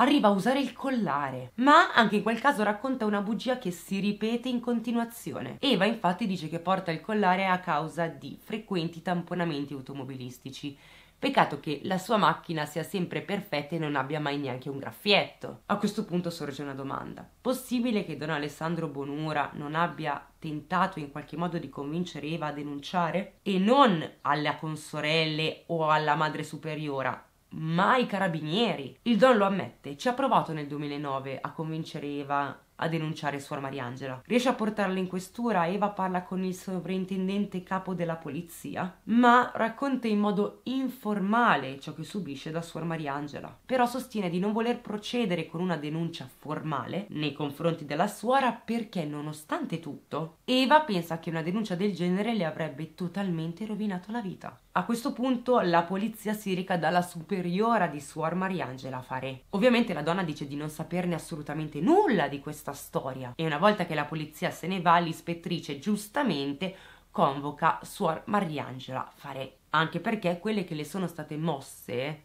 arriva a usare il collare, ma anche in quel caso racconta una bugia che si ripete in continuazione. Eva infatti dice che porta il collare a causa di frequenti tamponamenti automobilistici Peccato che la sua macchina sia sempre perfetta e non abbia mai neanche un graffietto. A questo punto sorge una domanda. Possibile che Don Alessandro Bonura non abbia tentato in qualche modo di convincere Eva a denunciare? E non alla consorelle o alla madre superiora, ma ai carabinieri. Il Don lo ammette, ci ha provato nel 2009 a convincere Eva a denunciare Suor Mariangela. Riesce a portarla in questura, Eva parla con il sovrintendente capo della polizia, ma racconta in modo informale ciò che subisce da Suor Mariangela. Però sostiene di non voler procedere con una denuncia formale nei confronti della suora perché, nonostante tutto, Eva pensa che una denuncia del genere le avrebbe totalmente rovinato la vita. A questo punto la polizia si reca dalla superiora di Suor Mariangela Fare. Ovviamente la donna dice di non saperne assolutamente nulla di questa storia e una volta che la polizia se ne va l'ispettrice giustamente convoca Suor Mariangela Fare. Anche perché quelle che le sono state mosse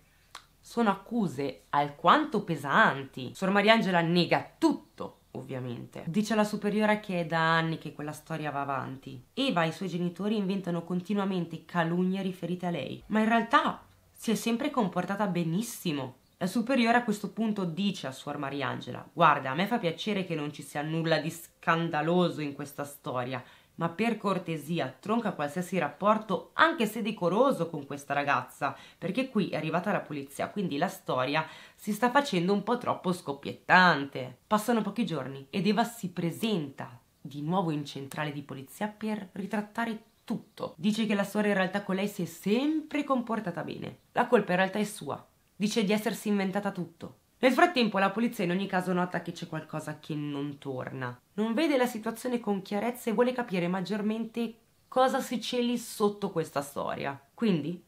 sono accuse alquanto pesanti. Suor Mariangela nega tutto ovviamente. Dice alla superiora che è da anni che quella storia va avanti. Eva e i suoi genitori inventano continuamente calunnie riferite a lei, ma in realtà si è sempre comportata benissimo. La superiore a questo punto dice a Suor Mariangela: Guarda, a me fa piacere che non ci sia nulla di scandaloso in questa storia ma per cortesia tronca qualsiasi rapporto, anche se decoroso, con questa ragazza, perché qui è arrivata la polizia, quindi la storia si sta facendo un po' troppo scoppiettante. Passano pochi giorni ed Eva si presenta di nuovo in centrale di polizia per ritrattare tutto. Dice che la storia in realtà con lei si è sempre comportata bene. La colpa in realtà è sua. Dice di essersi inventata tutto. Nel frattempo la polizia in ogni caso nota che c'è qualcosa che non torna. Non vede la situazione con chiarezza e vuole capire maggiormente cosa si celi sotto questa storia. Quindi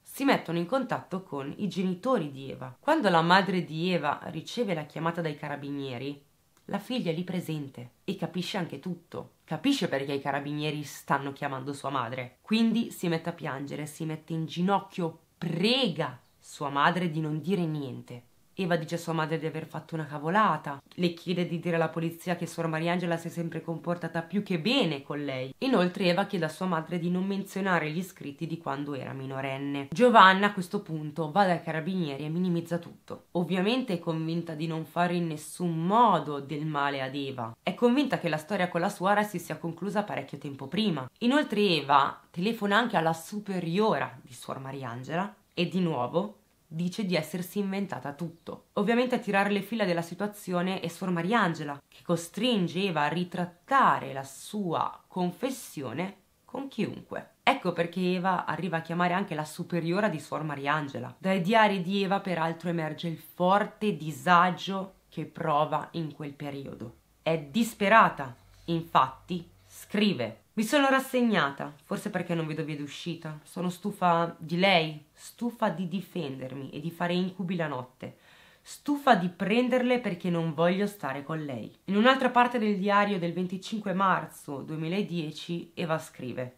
si mettono in contatto con i genitori di Eva. Quando la madre di Eva riceve la chiamata dai carabinieri, la figlia è lì presente e capisce anche tutto. Capisce perché i carabinieri stanno chiamando sua madre. Quindi si mette a piangere, si mette in ginocchio, prega sua madre di non dire niente. Eva dice a sua madre di aver fatto una cavolata, le chiede di dire alla polizia che Suor Mariangela si è sempre comportata più che bene con lei. Inoltre Eva chiede a sua madre di non menzionare gli scritti di quando era minorenne. Giovanna a questo punto va dai carabinieri e minimizza tutto. Ovviamente è convinta di non fare in nessun modo del male ad Eva. È convinta che la storia con la suora si sia conclusa parecchio tempo prima. Inoltre Eva telefona anche alla superiora di Suor Mariangela e di nuovo dice di essersi inventata tutto. Ovviamente a tirare le fila della situazione è Suor Mariangela, che costringe Eva a ritrattare la sua confessione con chiunque. Ecco perché Eva arriva a chiamare anche la superiora di Suor Mariangela. Dai diari di Eva peraltro emerge il forte disagio che prova in quel periodo. È disperata, infatti scrive mi sono rassegnata, forse perché non vedo via d'uscita. Sono stufa di lei, stufa di difendermi e di fare incubi la notte. Stufa di prenderle perché non voglio stare con lei. In un'altra parte del diario del 25 marzo 2010 Eva scrive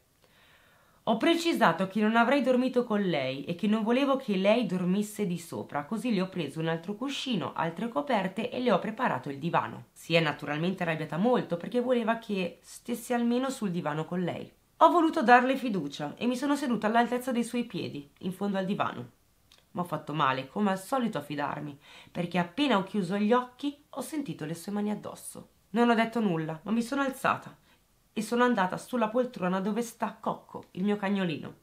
ho precisato che non avrei dormito con lei e che non volevo che lei dormisse di sopra, così le ho preso un altro cuscino, altre coperte e le ho preparato il divano. Si è naturalmente arrabbiata molto perché voleva che stessi almeno sul divano con lei. Ho voluto darle fiducia e mi sono seduta all'altezza dei suoi piedi, in fondo al divano. Ma ho fatto male, come al solito, a fidarmi, perché appena ho chiuso gli occhi ho sentito le sue mani addosso. Non ho detto nulla, ma mi sono alzata e sono andata sulla poltrona dove sta Cocco, il mio cagnolino.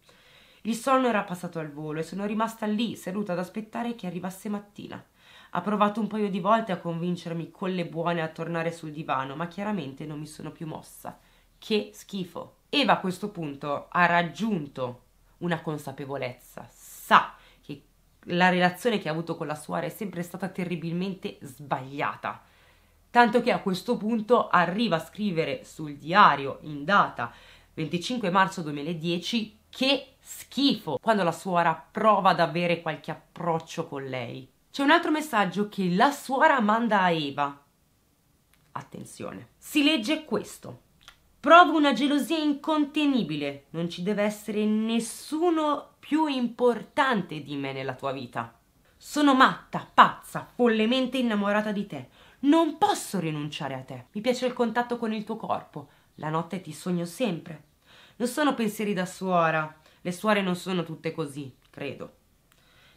Il sonno era passato al volo e sono rimasta lì, seduta ad aspettare che arrivasse mattina. Ha provato un paio di volte a convincermi con le buone a tornare sul divano, ma chiaramente non mi sono più mossa. Che schifo. Eva a questo punto ha raggiunto una consapevolezza, sa che la relazione che ha avuto con la suora è sempre stata terribilmente sbagliata tanto che a questo punto arriva a scrivere sul diario in data 25 marzo 2010 che schifo quando la suora prova ad avere qualche approccio con lei. C'è un altro messaggio che la suora manda a Eva. Attenzione. Si legge questo. Provo una gelosia incontenibile. Non ci deve essere nessuno più importante di me nella tua vita. Sono matta, pazza, follemente innamorata di te. Non posso rinunciare a te. Mi piace il contatto con il tuo corpo. La notte ti sogno sempre. Non sono pensieri da suora. Le suore non sono tutte così, credo.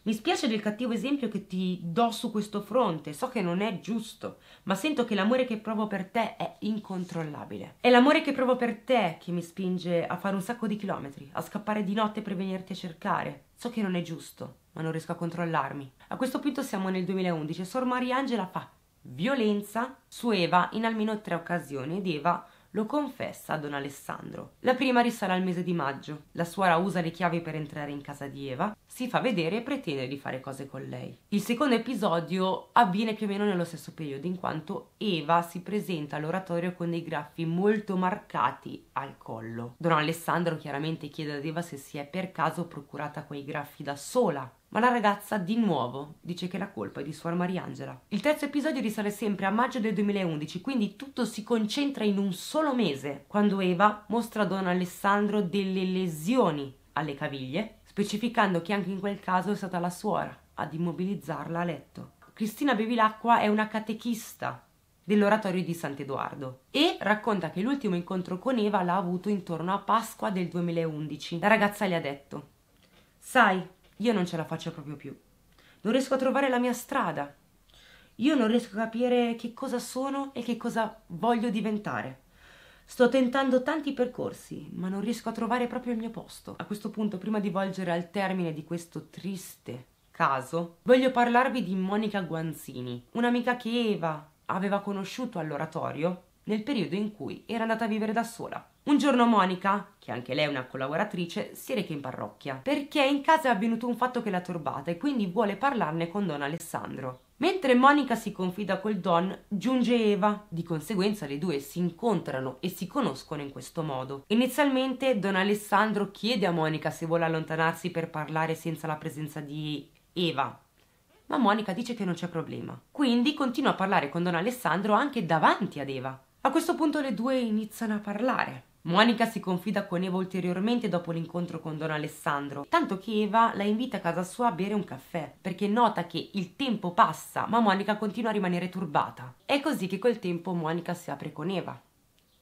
Mi spiace del cattivo esempio che ti do su questo fronte, so che non è giusto, ma sento che l'amore che provo per te è incontrollabile. È l'amore che provo per te che mi spinge a fare un sacco di chilometri, a scappare di notte per venirti a cercare. So che non è giusto, ma non riesco a controllarmi. A questo punto siamo nel 2011 e Sor Mariangela fa violenza su Eva in almeno tre occasioni ed Eva lo confessa a don Alessandro. La prima risale al mese di maggio. La suora usa le chiavi per entrare in casa di Eva, si fa vedere e pretende di fare cose con lei. Il secondo episodio avviene più o meno nello stesso periodo, in quanto Eva si presenta all'oratorio con dei graffi molto marcati al collo. Don Alessandro chiaramente chiede ad Eva se si è per caso procurata quei graffi da sola ma la ragazza di nuovo dice che la colpa è di Suor Mariangela. Il terzo episodio risale sempre a maggio del 2011, quindi tutto si concentra in un solo mese, quando Eva mostra a Don Alessandro delle lesioni alle caviglie, specificando che anche in quel caso è stata la suora ad immobilizzarla a letto. Cristina Bevilacqua è una catechista dell'oratorio di Sant'Edoardo e racconta che l'ultimo incontro con Eva l'ha avuto intorno a Pasqua del 2011. La ragazza le ha detto: Sai, io non ce la faccio proprio più. Non riesco a trovare la mia strada. Io non riesco a capire che cosa sono e che cosa voglio diventare. Sto tentando tanti percorsi, ma non riesco a trovare proprio il mio posto. A questo punto, prima di volgere al termine di questo triste caso, voglio parlarvi di Monica Guanzini, un'amica che Eva aveva conosciuto all'oratorio nel periodo in cui era andata a vivere da sola. Un giorno Monica, che anche lei è una collaboratrice, si reca in parrocchia perché in casa è avvenuto un fatto che l'ha turbata e quindi vuole parlarne con Don Alessandro. Mentre Monica si confida col Don, giunge Eva. Di conseguenza le due si incontrano e si conoscono in questo modo. Inizialmente Don Alessandro chiede a Monica se vuole allontanarsi per parlare senza la presenza di Eva, ma Monica dice che non c'è problema. Quindi continua a parlare con Don Alessandro anche davanti ad Eva. A questo punto le due iniziano a parlare. Monica si confida con Eva ulteriormente dopo l'incontro con Don Alessandro, tanto che Eva la invita a casa sua a bere un caffè, perché nota che il tempo passa, ma Monica continua a rimanere turbata. È così che col tempo Monica si apre con Eva.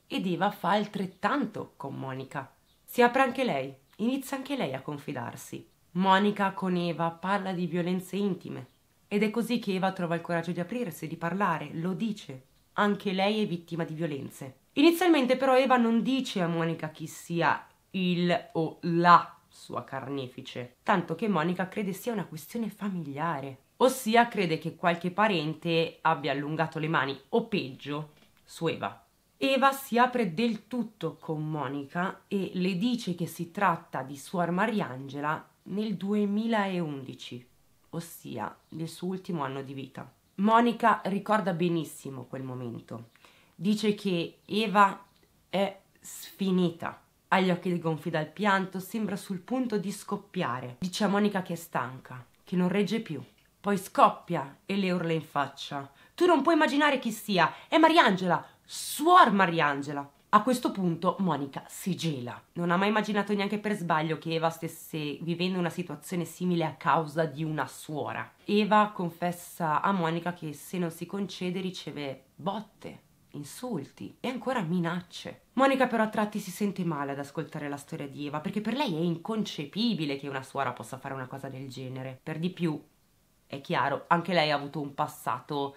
Ed Eva fa altrettanto con Monica. Si apre anche lei, inizia anche lei a confidarsi. Monica con Eva parla di violenze intime. Ed è così che Eva trova il coraggio di aprirsi, di parlare, lo dice. Anche lei è vittima di violenze. Inizialmente però Eva non dice a Monica chi sia il o la sua carnefice, tanto che Monica crede sia una questione familiare, ossia crede che qualche parente abbia allungato le mani, o peggio, su Eva. Eva si apre del tutto con Monica e le dice che si tratta di Suor Mariangela nel 2011, ossia nel suo ultimo anno di vita. Monica ricorda benissimo quel momento dice che Eva è sfinita. Ha gli occhi gonfi dal pianto, sembra sul punto di scoppiare. Dice a Monica che è stanca, che non regge più. Poi scoppia e le urla in faccia. Tu non puoi immaginare chi sia, è Mariangela, suor Mariangela. A questo punto Monica si gela. Non ha mai immaginato neanche per sbaglio che Eva stesse vivendo una situazione simile a causa di una suora. Eva confessa a Monica che se non si concede riceve botte, insulti e ancora minacce. Monica però a tratti si sente male ad ascoltare la storia di Eva perché per lei è inconcepibile che una suora possa fare una cosa del genere. Per di più, è chiaro, anche lei ha avuto un passato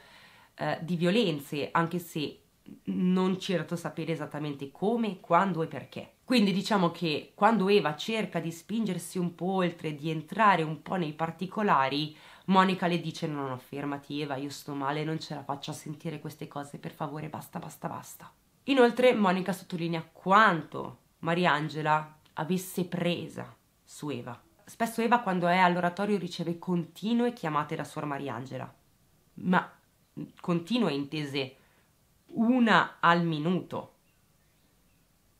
eh, di violenze, anche se non ci era dato sapere esattamente come, quando e perché. Quindi diciamo che quando Eva cerca di spingersi un po' oltre, di entrare un po' nei particolari, Monica le dice no, no, fermati Eva, io sto male, non ce la faccio a sentire queste cose, per favore, basta, basta, basta. Inoltre Monica sottolinea quanto Mariangela avesse presa su Eva. Spesso Eva quando è all'oratorio riceve continue chiamate da Suor Mariangela, ma continue intese una al minuto.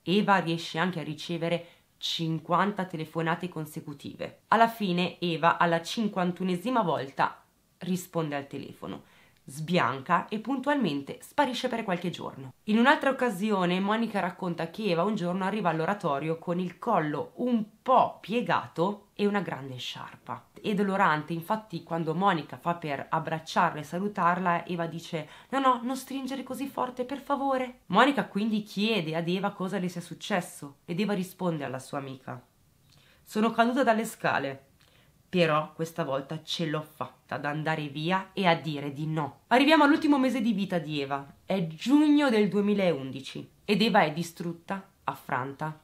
Eva riesce anche a ricevere 50 telefonate consecutive. Alla fine Eva alla cinquantunesima volta risponde al telefono, sbianca e puntualmente sparisce per qualche giorno. In un'altra occasione Monica racconta che Eva un giorno arriva all'oratorio con il collo un po' piegato e una grande sciarpa. e dolorante. Infatti, quando Monica fa per abbracciarla e salutarla, Eva dice: No, no, non stringere così forte, per favore. Monica quindi chiede ad Eva cosa le sia successo ed Eva risponde alla sua amica: Sono caduta dalle scale. Però questa volta ce l'ho fatta ad andare via e a dire di no. Arriviamo all'ultimo mese di vita di Eva. È giugno del 2011 ed Eva è distrutta, affranta,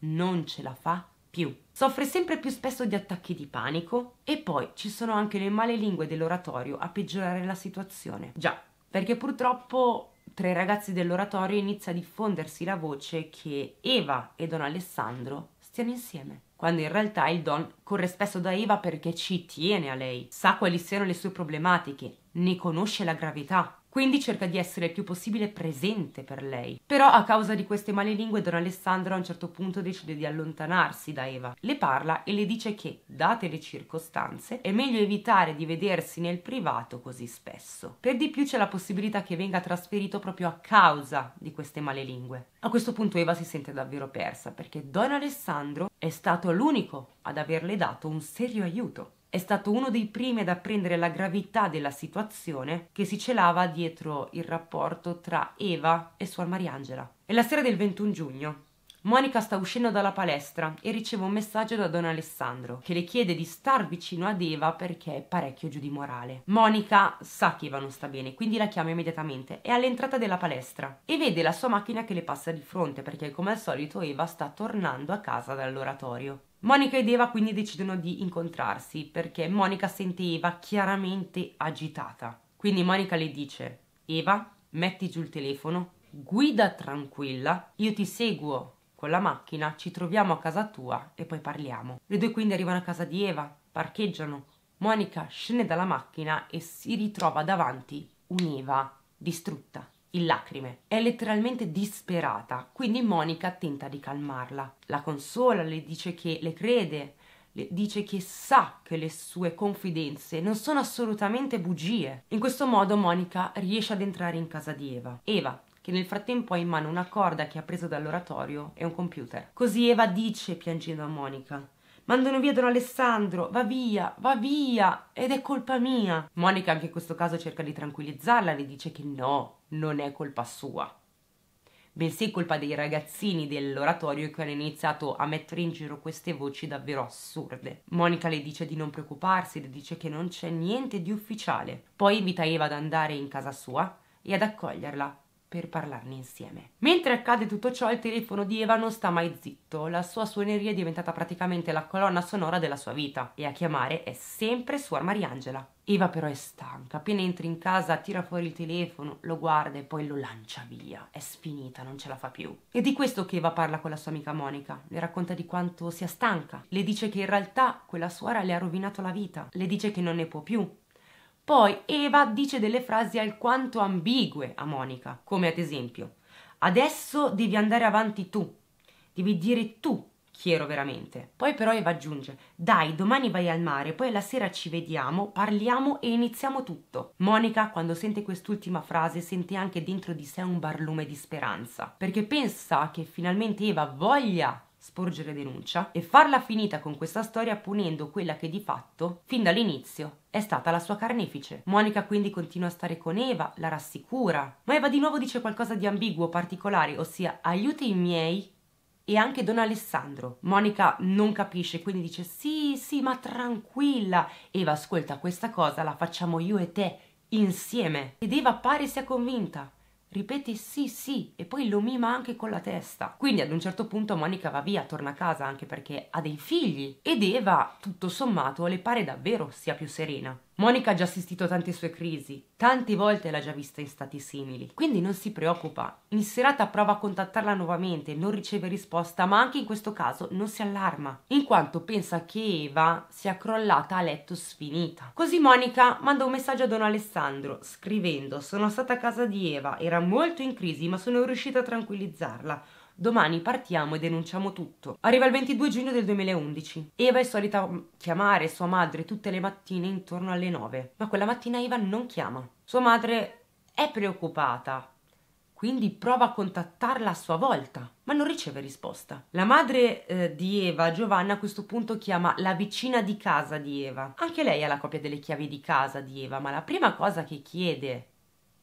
non ce la fa più. Soffre sempre più spesso di attacchi di panico e poi ci sono anche le male lingue dell'oratorio a peggiorare la situazione. Già, perché purtroppo tra i ragazzi dell'oratorio inizia a diffondersi la voce che Eva e Don Alessandro stiano insieme quando in realtà il Don corre spesso da Eva perché ci tiene a lei, sa quali siano le sue problematiche, ne conosce la gravità quindi cerca di essere il più possibile presente per lei. Però a causa di queste malelingue Don Alessandro a un certo punto decide di allontanarsi da Eva. Le parla e le dice che, date le circostanze, è meglio evitare di vedersi nel privato così spesso. Per di più c'è la possibilità che venga trasferito proprio a causa di queste malelingue. A questo punto Eva si sente davvero persa perché Don Alessandro è stato l'unico ad averle dato un serio aiuto è stato uno dei primi ad apprendere la gravità della situazione che si celava dietro il rapporto tra Eva e Suor Mariangela. È la sera del 21 giugno. Monica sta uscendo dalla palestra e riceve un messaggio da Don Alessandro che le chiede di star vicino ad Eva perché è parecchio giù di morale. Monica sa che Eva non sta bene, quindi la chiama immediatamente. È all'entrata della palestra e vede la sua macchina che le passa di fronte perché come al solito Eva sta tornando a casa dall'oratorio. Monica ed Eva quindi decidono di incontrarsi perché Monica sente Eva chiaramente agitata. Quindi Monica le dice: Eva, metti giù il telefono, guida tranquilla, io ti seguo con la macchina, ci troviamo a casa tua e poi parliamo. Le due quindi arrivano a casa di Eva, parcheggiano. Monica scende dalla macchina e si ritrova davanti un'Eva distrutta in lacrime. È letteralmente disperata, quindi Monica tenta di calmarla. La consola, le dice che le crede, le dice che sa che le sue confidenze non sono assolutamente bugie. In questo modo Monica riesce ad entrare in casa di Eva. Eva, che nel frattempo ha in mano una corda che ha preso dall'oratorio e un computer. Così Eva dice piangendo a Monica Mandano via Don Alessandro, va via, va via, ed è colpa mia. Monica anche in questo caso cerca di tranquillizzarla, le dice che no, non è colpa sua. Bensì colpa dei ragazzini dell'oratorio che hanno iniziato a mettere in giro queste voci davvero assurde. Monica le dice di non preoccuparsi, le dice che non c'è niente di ufficiale. Poi invita Eva ad andare in casa sua e ad accoglierla per parlarne insieme. Mentre accade tutto ciò, il telefono di Eva non sta mai zitto, la sua suoneria è diventata praticamente la colonna sonora della sua vita e a chiamare è sempre Suor Mariangela. Eva però è stanca, appena entra in casa tira fuori il telefono, lo guarda e poi lo lancia via. È sfinita, non ce la fa più. È di questo che Eva parla con la sua amica Monica. Le racconta di quanto sia stanca. Le dice che in realtà quella suora le ha rovinato la vita. Le dice che non ne può più, poi Eva dice delle frasi alquanto ambigue a Monica, come ad esempio Adesso devi andare avanti tu, devi dire tu chi ero veramente. Poi però Eva aggiunge Dai, domani vai al mare, poi alla sera ci vediamo, parliamo e iniziamo tutto. Monica, quando sente quest'ultima frase, sente anche dentro di sé un barlume di speranza, perché pensa che finalmente Eva voglia sporgere denuncia e farla finita con questa storia punendo quella che di fatto, fin dall'inizio, è stata la sua carnefice. Monica quindi continua a stare con Eva, la rassicura, ma Eva di nuovo dice qualcosa di ambiguo, particolare, ossia aiuti i miei e anche Don Alessandro. Monica non capisce, quindi dice sì, sì, ma tranquilla. Eva ascolta questa cosa, la facciamo io e te insieme. Ed Eva pare sia convinta ripete sì sì e poi lo mima anche con la testa. Quindi ad un certo punto Monica va via, torna a casa anche perché ha dei figli ed Eva, tutto sommato, le pare davvero sia più serena. Monica ha già assistito a tante sue crisi, tante volte l'ha già vista in stati simili, quindi non si preoccupa. In serata prova a contattarla nuovamente, non riceve risposta, ma anche in questo caso non si allarma, in quanto pensa che Eva sia crollata a letto sfinita. Così Monica manda un messaggio a Don Alessandro, scrivendo: Sono stata a casa di Eva, era molto in crisi, ma sono riuscita a tranquillizzarla. Domani partiamo e denunciamo tutto. Arriva il 22 giugno del 2011. Eva è solita chiamare sua madre tutte le mattine intorno alle 9, ma quella mattina Eva non chiama. Sua madre è preoccupata. quindi prova a contattarla a sua volta, ma non riceve risposta. La madre eh, di Eva, Giovanna, a questo punto chiama la vicina di casa di Eva. Anche lei ha la copia delle chiavi di casa di Eva, ma la prima cosa che chiede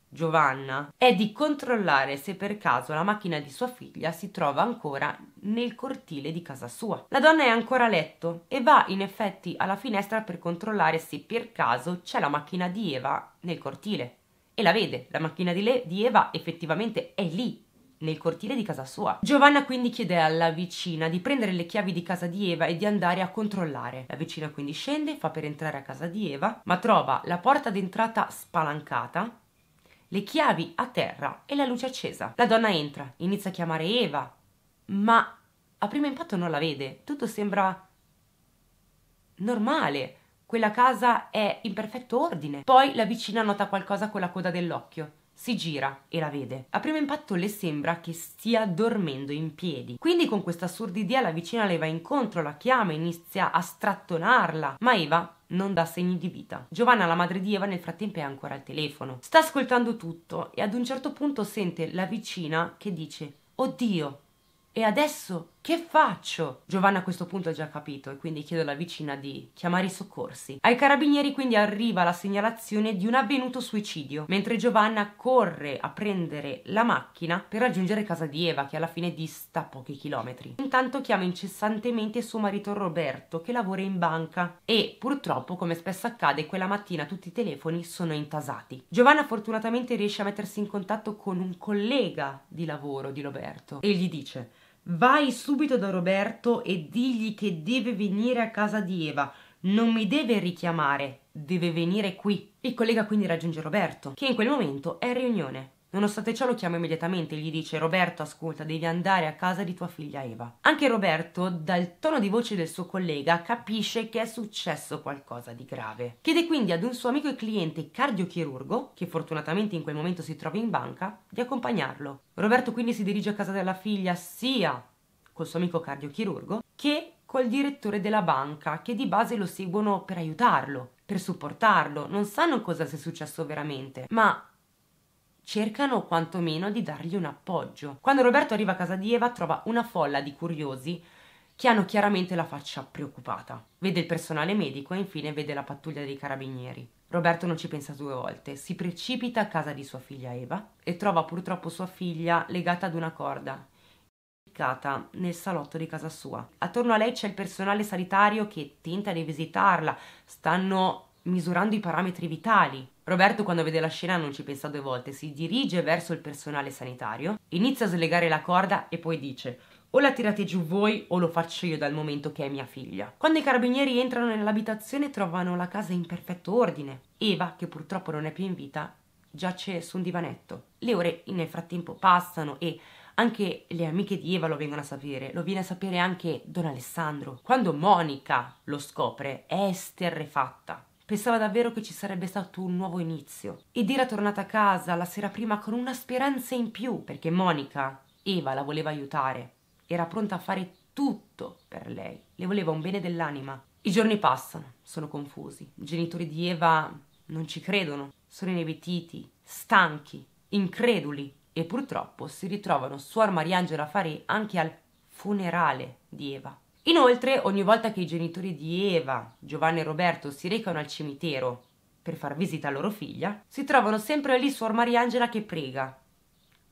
Giovanna è di controllare se per caso la macchina di sua figlia si trova ancora nel cortile di casa sua. La donna è ancora a letto e va in effetti alla finestra per controllare se per caso c'è la macchina di Eva nel cortile. E la vede, la macchina di, le- di Eva effettivamente è lì, nel cortile di casa sua. Giovanna quindi chiede alla vicina di prendere le chiavi di casa di Eva e di andare a controllare. La vicina quindi scende, fa per entrare a casa di Eva, ma trova la porta d'entrata spalancata le chiavi a terra e la luce accesa. La donna entra, inizia a chiamare Eva, ma a primo impatto non la vede. Tutto sembra normale. Quella casa è in perfetto ordine. Poi la vicina nota qualcosa con la coda dell'occhio. Si gira e la vede. A primo impatto le sembra che stia dormendo in piedi. Quindi con questa assurda idea la vicina le va incontro, la chiama, inizia a strattonarla. Ma Eva non dà segni di vita. Giovanna, la madre di Eva, nel frattempo è ancora al telefono. Sta ascoltando tutto e ad un certo punto sente la vicina che dice Oddio, e adesso che faccio? Giovanna a questo punto ha già capito e quindi chiede alla vicina di chiamare i soccorsi. Ai carabinieri quindi arriva la segnalazione di un avvenuto suicidio, mentre Giovanna corre a prendere la macchina per raggiungere casa di Eva, che alla fine dista pochi chilometri. Intanto chiama incessantemente suo marito Roberto, che lavora in banca e purtroppo, come spesso accade, quella mattina tutti i telefoni sono intasati. Giovanna fortunatamente riesce a mettersi in contatto con un collega di lavoro di Roberto e gli dice Vai subito da Roberto e digli che deve venire a casa di Eva. Non mi deve richiamare, deve venire qui. Il collega quindi raggiunge Roberto, che in quel momento è in riunione. Nonostante ciò lo chiama immediatamente e gli dice Roberto ascolta devi andare a casa di tua figlia Eva. Anche Roberto dal tono di voce del suo collega capisce che è successo qualcosa di grave. Chiede quindi ad un suo amico e cliente cardiochirurgo, che fortunatamente in quel momento si trova in banca, di accompagnarlo. Roberto quindi si dirige a casa della figlia sia col suo amico cardiochirurgo che col direttore della banca che di base lo seguono per aiutarlo, per supportarlo, non sanno cosa sia successo veramente, ma cercano quantomeno di dargli un appoggio. Quando Roberto arriva a casa di Eva trova una folla di curiosi che hanno chiaramente la faccia preoccupata. Vede il personale medico e infine vede la pattuglia dei carabinieri. Roberto non ci pensa due volte, si precipita a casa di sua figlia Eva e trova purtroppo sua figlia legata ad una corda, impiccata nel salotto di casa sua. Attorno a lei c'è il personale sanitario che tenta di visitarla, stanno misurando i parametri vitali. Roberto quando vede la scena non ci pensa due volte, si dirige verso il personale sanitario, inizia a slegare la corda e poi dice o la tirate giù voi o lo faccio io dal momento che è mia figlia. Quando i carabinieri entrano nell'abitazione trovano la casa in perfetto ordine. Eva, che purtroppo non è più in vita, giace su un divanetto. Le ore nel frattempo passano e anche le amiche di Eva lo vengono a sapere, lo viene a sapere anche Don Alessandro. Quando Monica lo scopre è esterrefatta. Pensava davvero che ci sarebbe stato un nuovo inizio. Ed era tornata a casa la sera prima con una speranza in più perché Monica, Eva la voleva aiutare, era pronta a fare tutto per lei, le voleva un bene dell'anima. I giorni passano, sono confusi, i genitori di Eva non ci credono, sono inebetiti, stanchi, increduli. E purtroppo si ritrovano Suor Mariangela Faré anche al funerale di Eva. Inoltre, ogni volta che i genitori di Eva, Giovanni e Roberto si recano al cimitero per far visita a loro figlia, si trovano sempre lì Suor Mariangela che prega.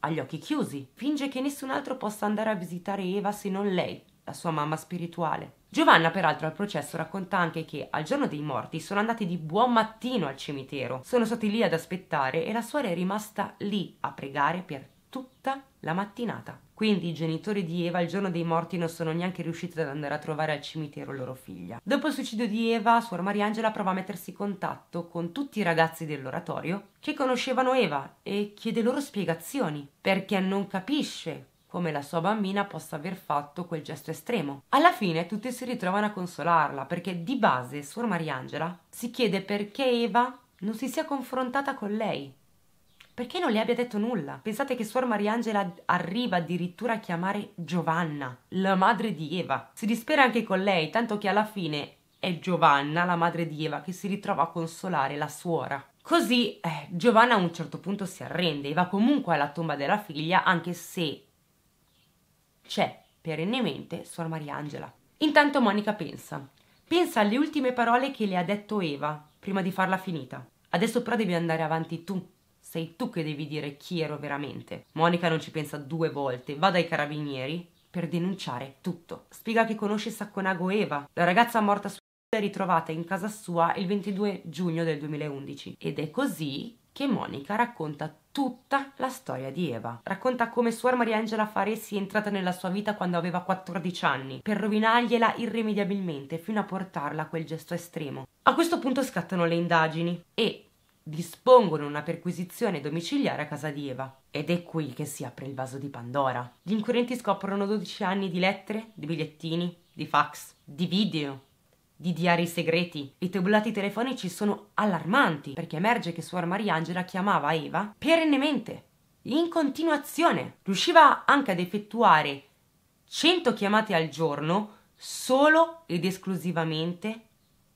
Ha gli occhi chiusi, finge che nessun altro possa andare a visitare Eva se non lei, la sua mamma spirituale. Giovanna, peraltro, al processo racconta anche che al giorno dei morti sono andati di buon mattino al cimitero, sono stati lì ad aspettare e la suora è rimasta lì a pregare per tutta la mattinata. Quindi i genitori di Eva il giorno dei morti non sono neanche riusciti ad andare a trovare al cimitero loro figlia. Dopo il suicidio di Eva, Suor Mariangela prova a mettersi in contatto con tutti i ragazzi dell'oratorio che conoscevano Eva e chiede loro spiegazioni perché non capisce come la sua bambina possa aver fatto quel gesto estremo. Alla fine tutti si ritrovano a consolarla perché di base Suor Mariangela si chiede perché Eva non si sia confrontata con lei perché non le abbia detto nulla? Pensate che Suor Mariangela arriva addirittura a chiamare Giovanna, la madre di Eva. Si dispera anche con lei, tanto che alla fine è Giovanna, la madre di Eva, che si ritrova a consolare la suora. Così eh, Giovanna a un certo punto si arrende e va comunque alla tomba della figlia anche se c'è perennemente Suor Mariangela. Intanto Monica pensa. Pensa alle ultime parole che le ha detto Eva prima di farla finita. Adesso però devi andare avanti tu. Sei tu che devi dire chi ero veramente. Monica non ci pensa due volte, va dai carabinieri per denunciare tutto. Spiega che conosce Sacconago Eva, la ragazza morta su è ritrovata in casa sua il 22 giugno del 2011 ed è così che Monica racconta tutta la storia di Eva. Racconta come Suor Mariangela Faresi è entrata nella sua vita quando aveva 14 anni, per rovinargliela irrimediabilmente fino a portarla a quel gesto estremo. A questo punto scattano le indagini e dispongono una perquisizione domiciliare a casa di Eva. Ed è qui che si apre il vaso di Pandora. Gli inquirenti scoprono 12 anni di lettere, di bigliettini, di fax, di video, di diari segreti. I tabulati telefonici sono allarmanti perché emerge che Suor Mariangela chiamava Eva perennemente, in continuazione. Riusciva anche ad effettuare 100 chiamate al giorno solo ed esclusivamente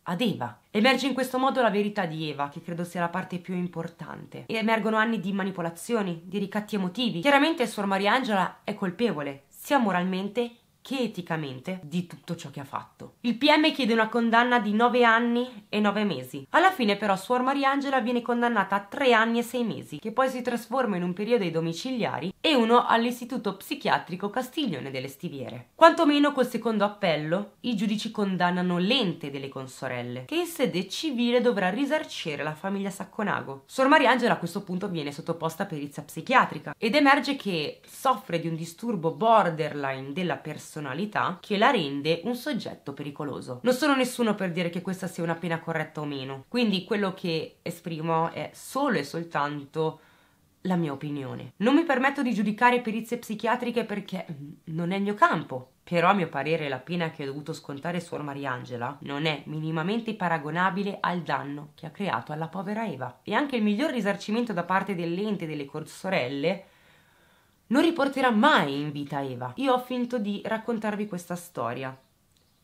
ad Eva. Emerge in questo modo la verità di Eva, che credo sia la parte più importante. E emergono anni di manipolazioni, di ricatti emotivi. Chiaramente Suor Mariangela è colpevole, sia moralmente che eticamente di tutto ciò che ha fatto. Il PM chiede una condanna di 9 anni e 9 mesi. Alla fine però Suor Mariangela viene condannata a 3 anni e 6 mesi, che poi si trasforma in un periodo ai domiciliari e uno all'istituto psichiatrico Castiglione delle Stiviere. Quantomeno col secondo appello i giudici condannano l'ente delle consorelle, che in sede civile dovrà risarcire la famiglia Sacconago. Suor Mariangela a questo punto viene sottoposta a perizia psichiatrica ed emerge che soffre di un disturbo borderline della personalità personalità che la rende un soggetto pericoloso. Non sono nessuno per dire che questa sia una pena corretta o meno, quindi quello che esprimo è solo e soltanto la mia opinione. Non mi permetto di giudicare perizie psichiatriche perché non è il mio campo. Però a mio parere la pena che ha dovuto scontare Suor Mariangela non è minimamente paragonabile al danno che ha creato alla povera Eva. E anche il miglior risarcimento da parte dell'ente delle sorelle non riporterà mai in vita Eva. Io ho finto di raccontarvi questa storia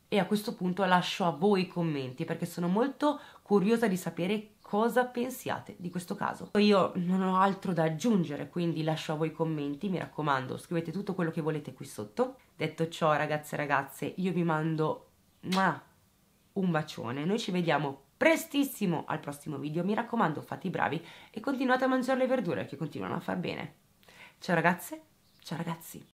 e a questo punto lascio a voi i commenti perché sono molto curiosa di sapere cosa pensiate di questo caso. Io non ho altro da aggiungere, quindi lascio a voi i commenti, mi raccomando, scrivete tutto quello che volete qui sotto. Detto ciò, ragazze e ragazze, io vi mando un bacione. Noi ci vediamo prestissimo al prossimo video, mi raccomando, fate i bravi e continuate a mangiare le verdure che continuano a far bene. Ciao ragazze, ciao ragazzi.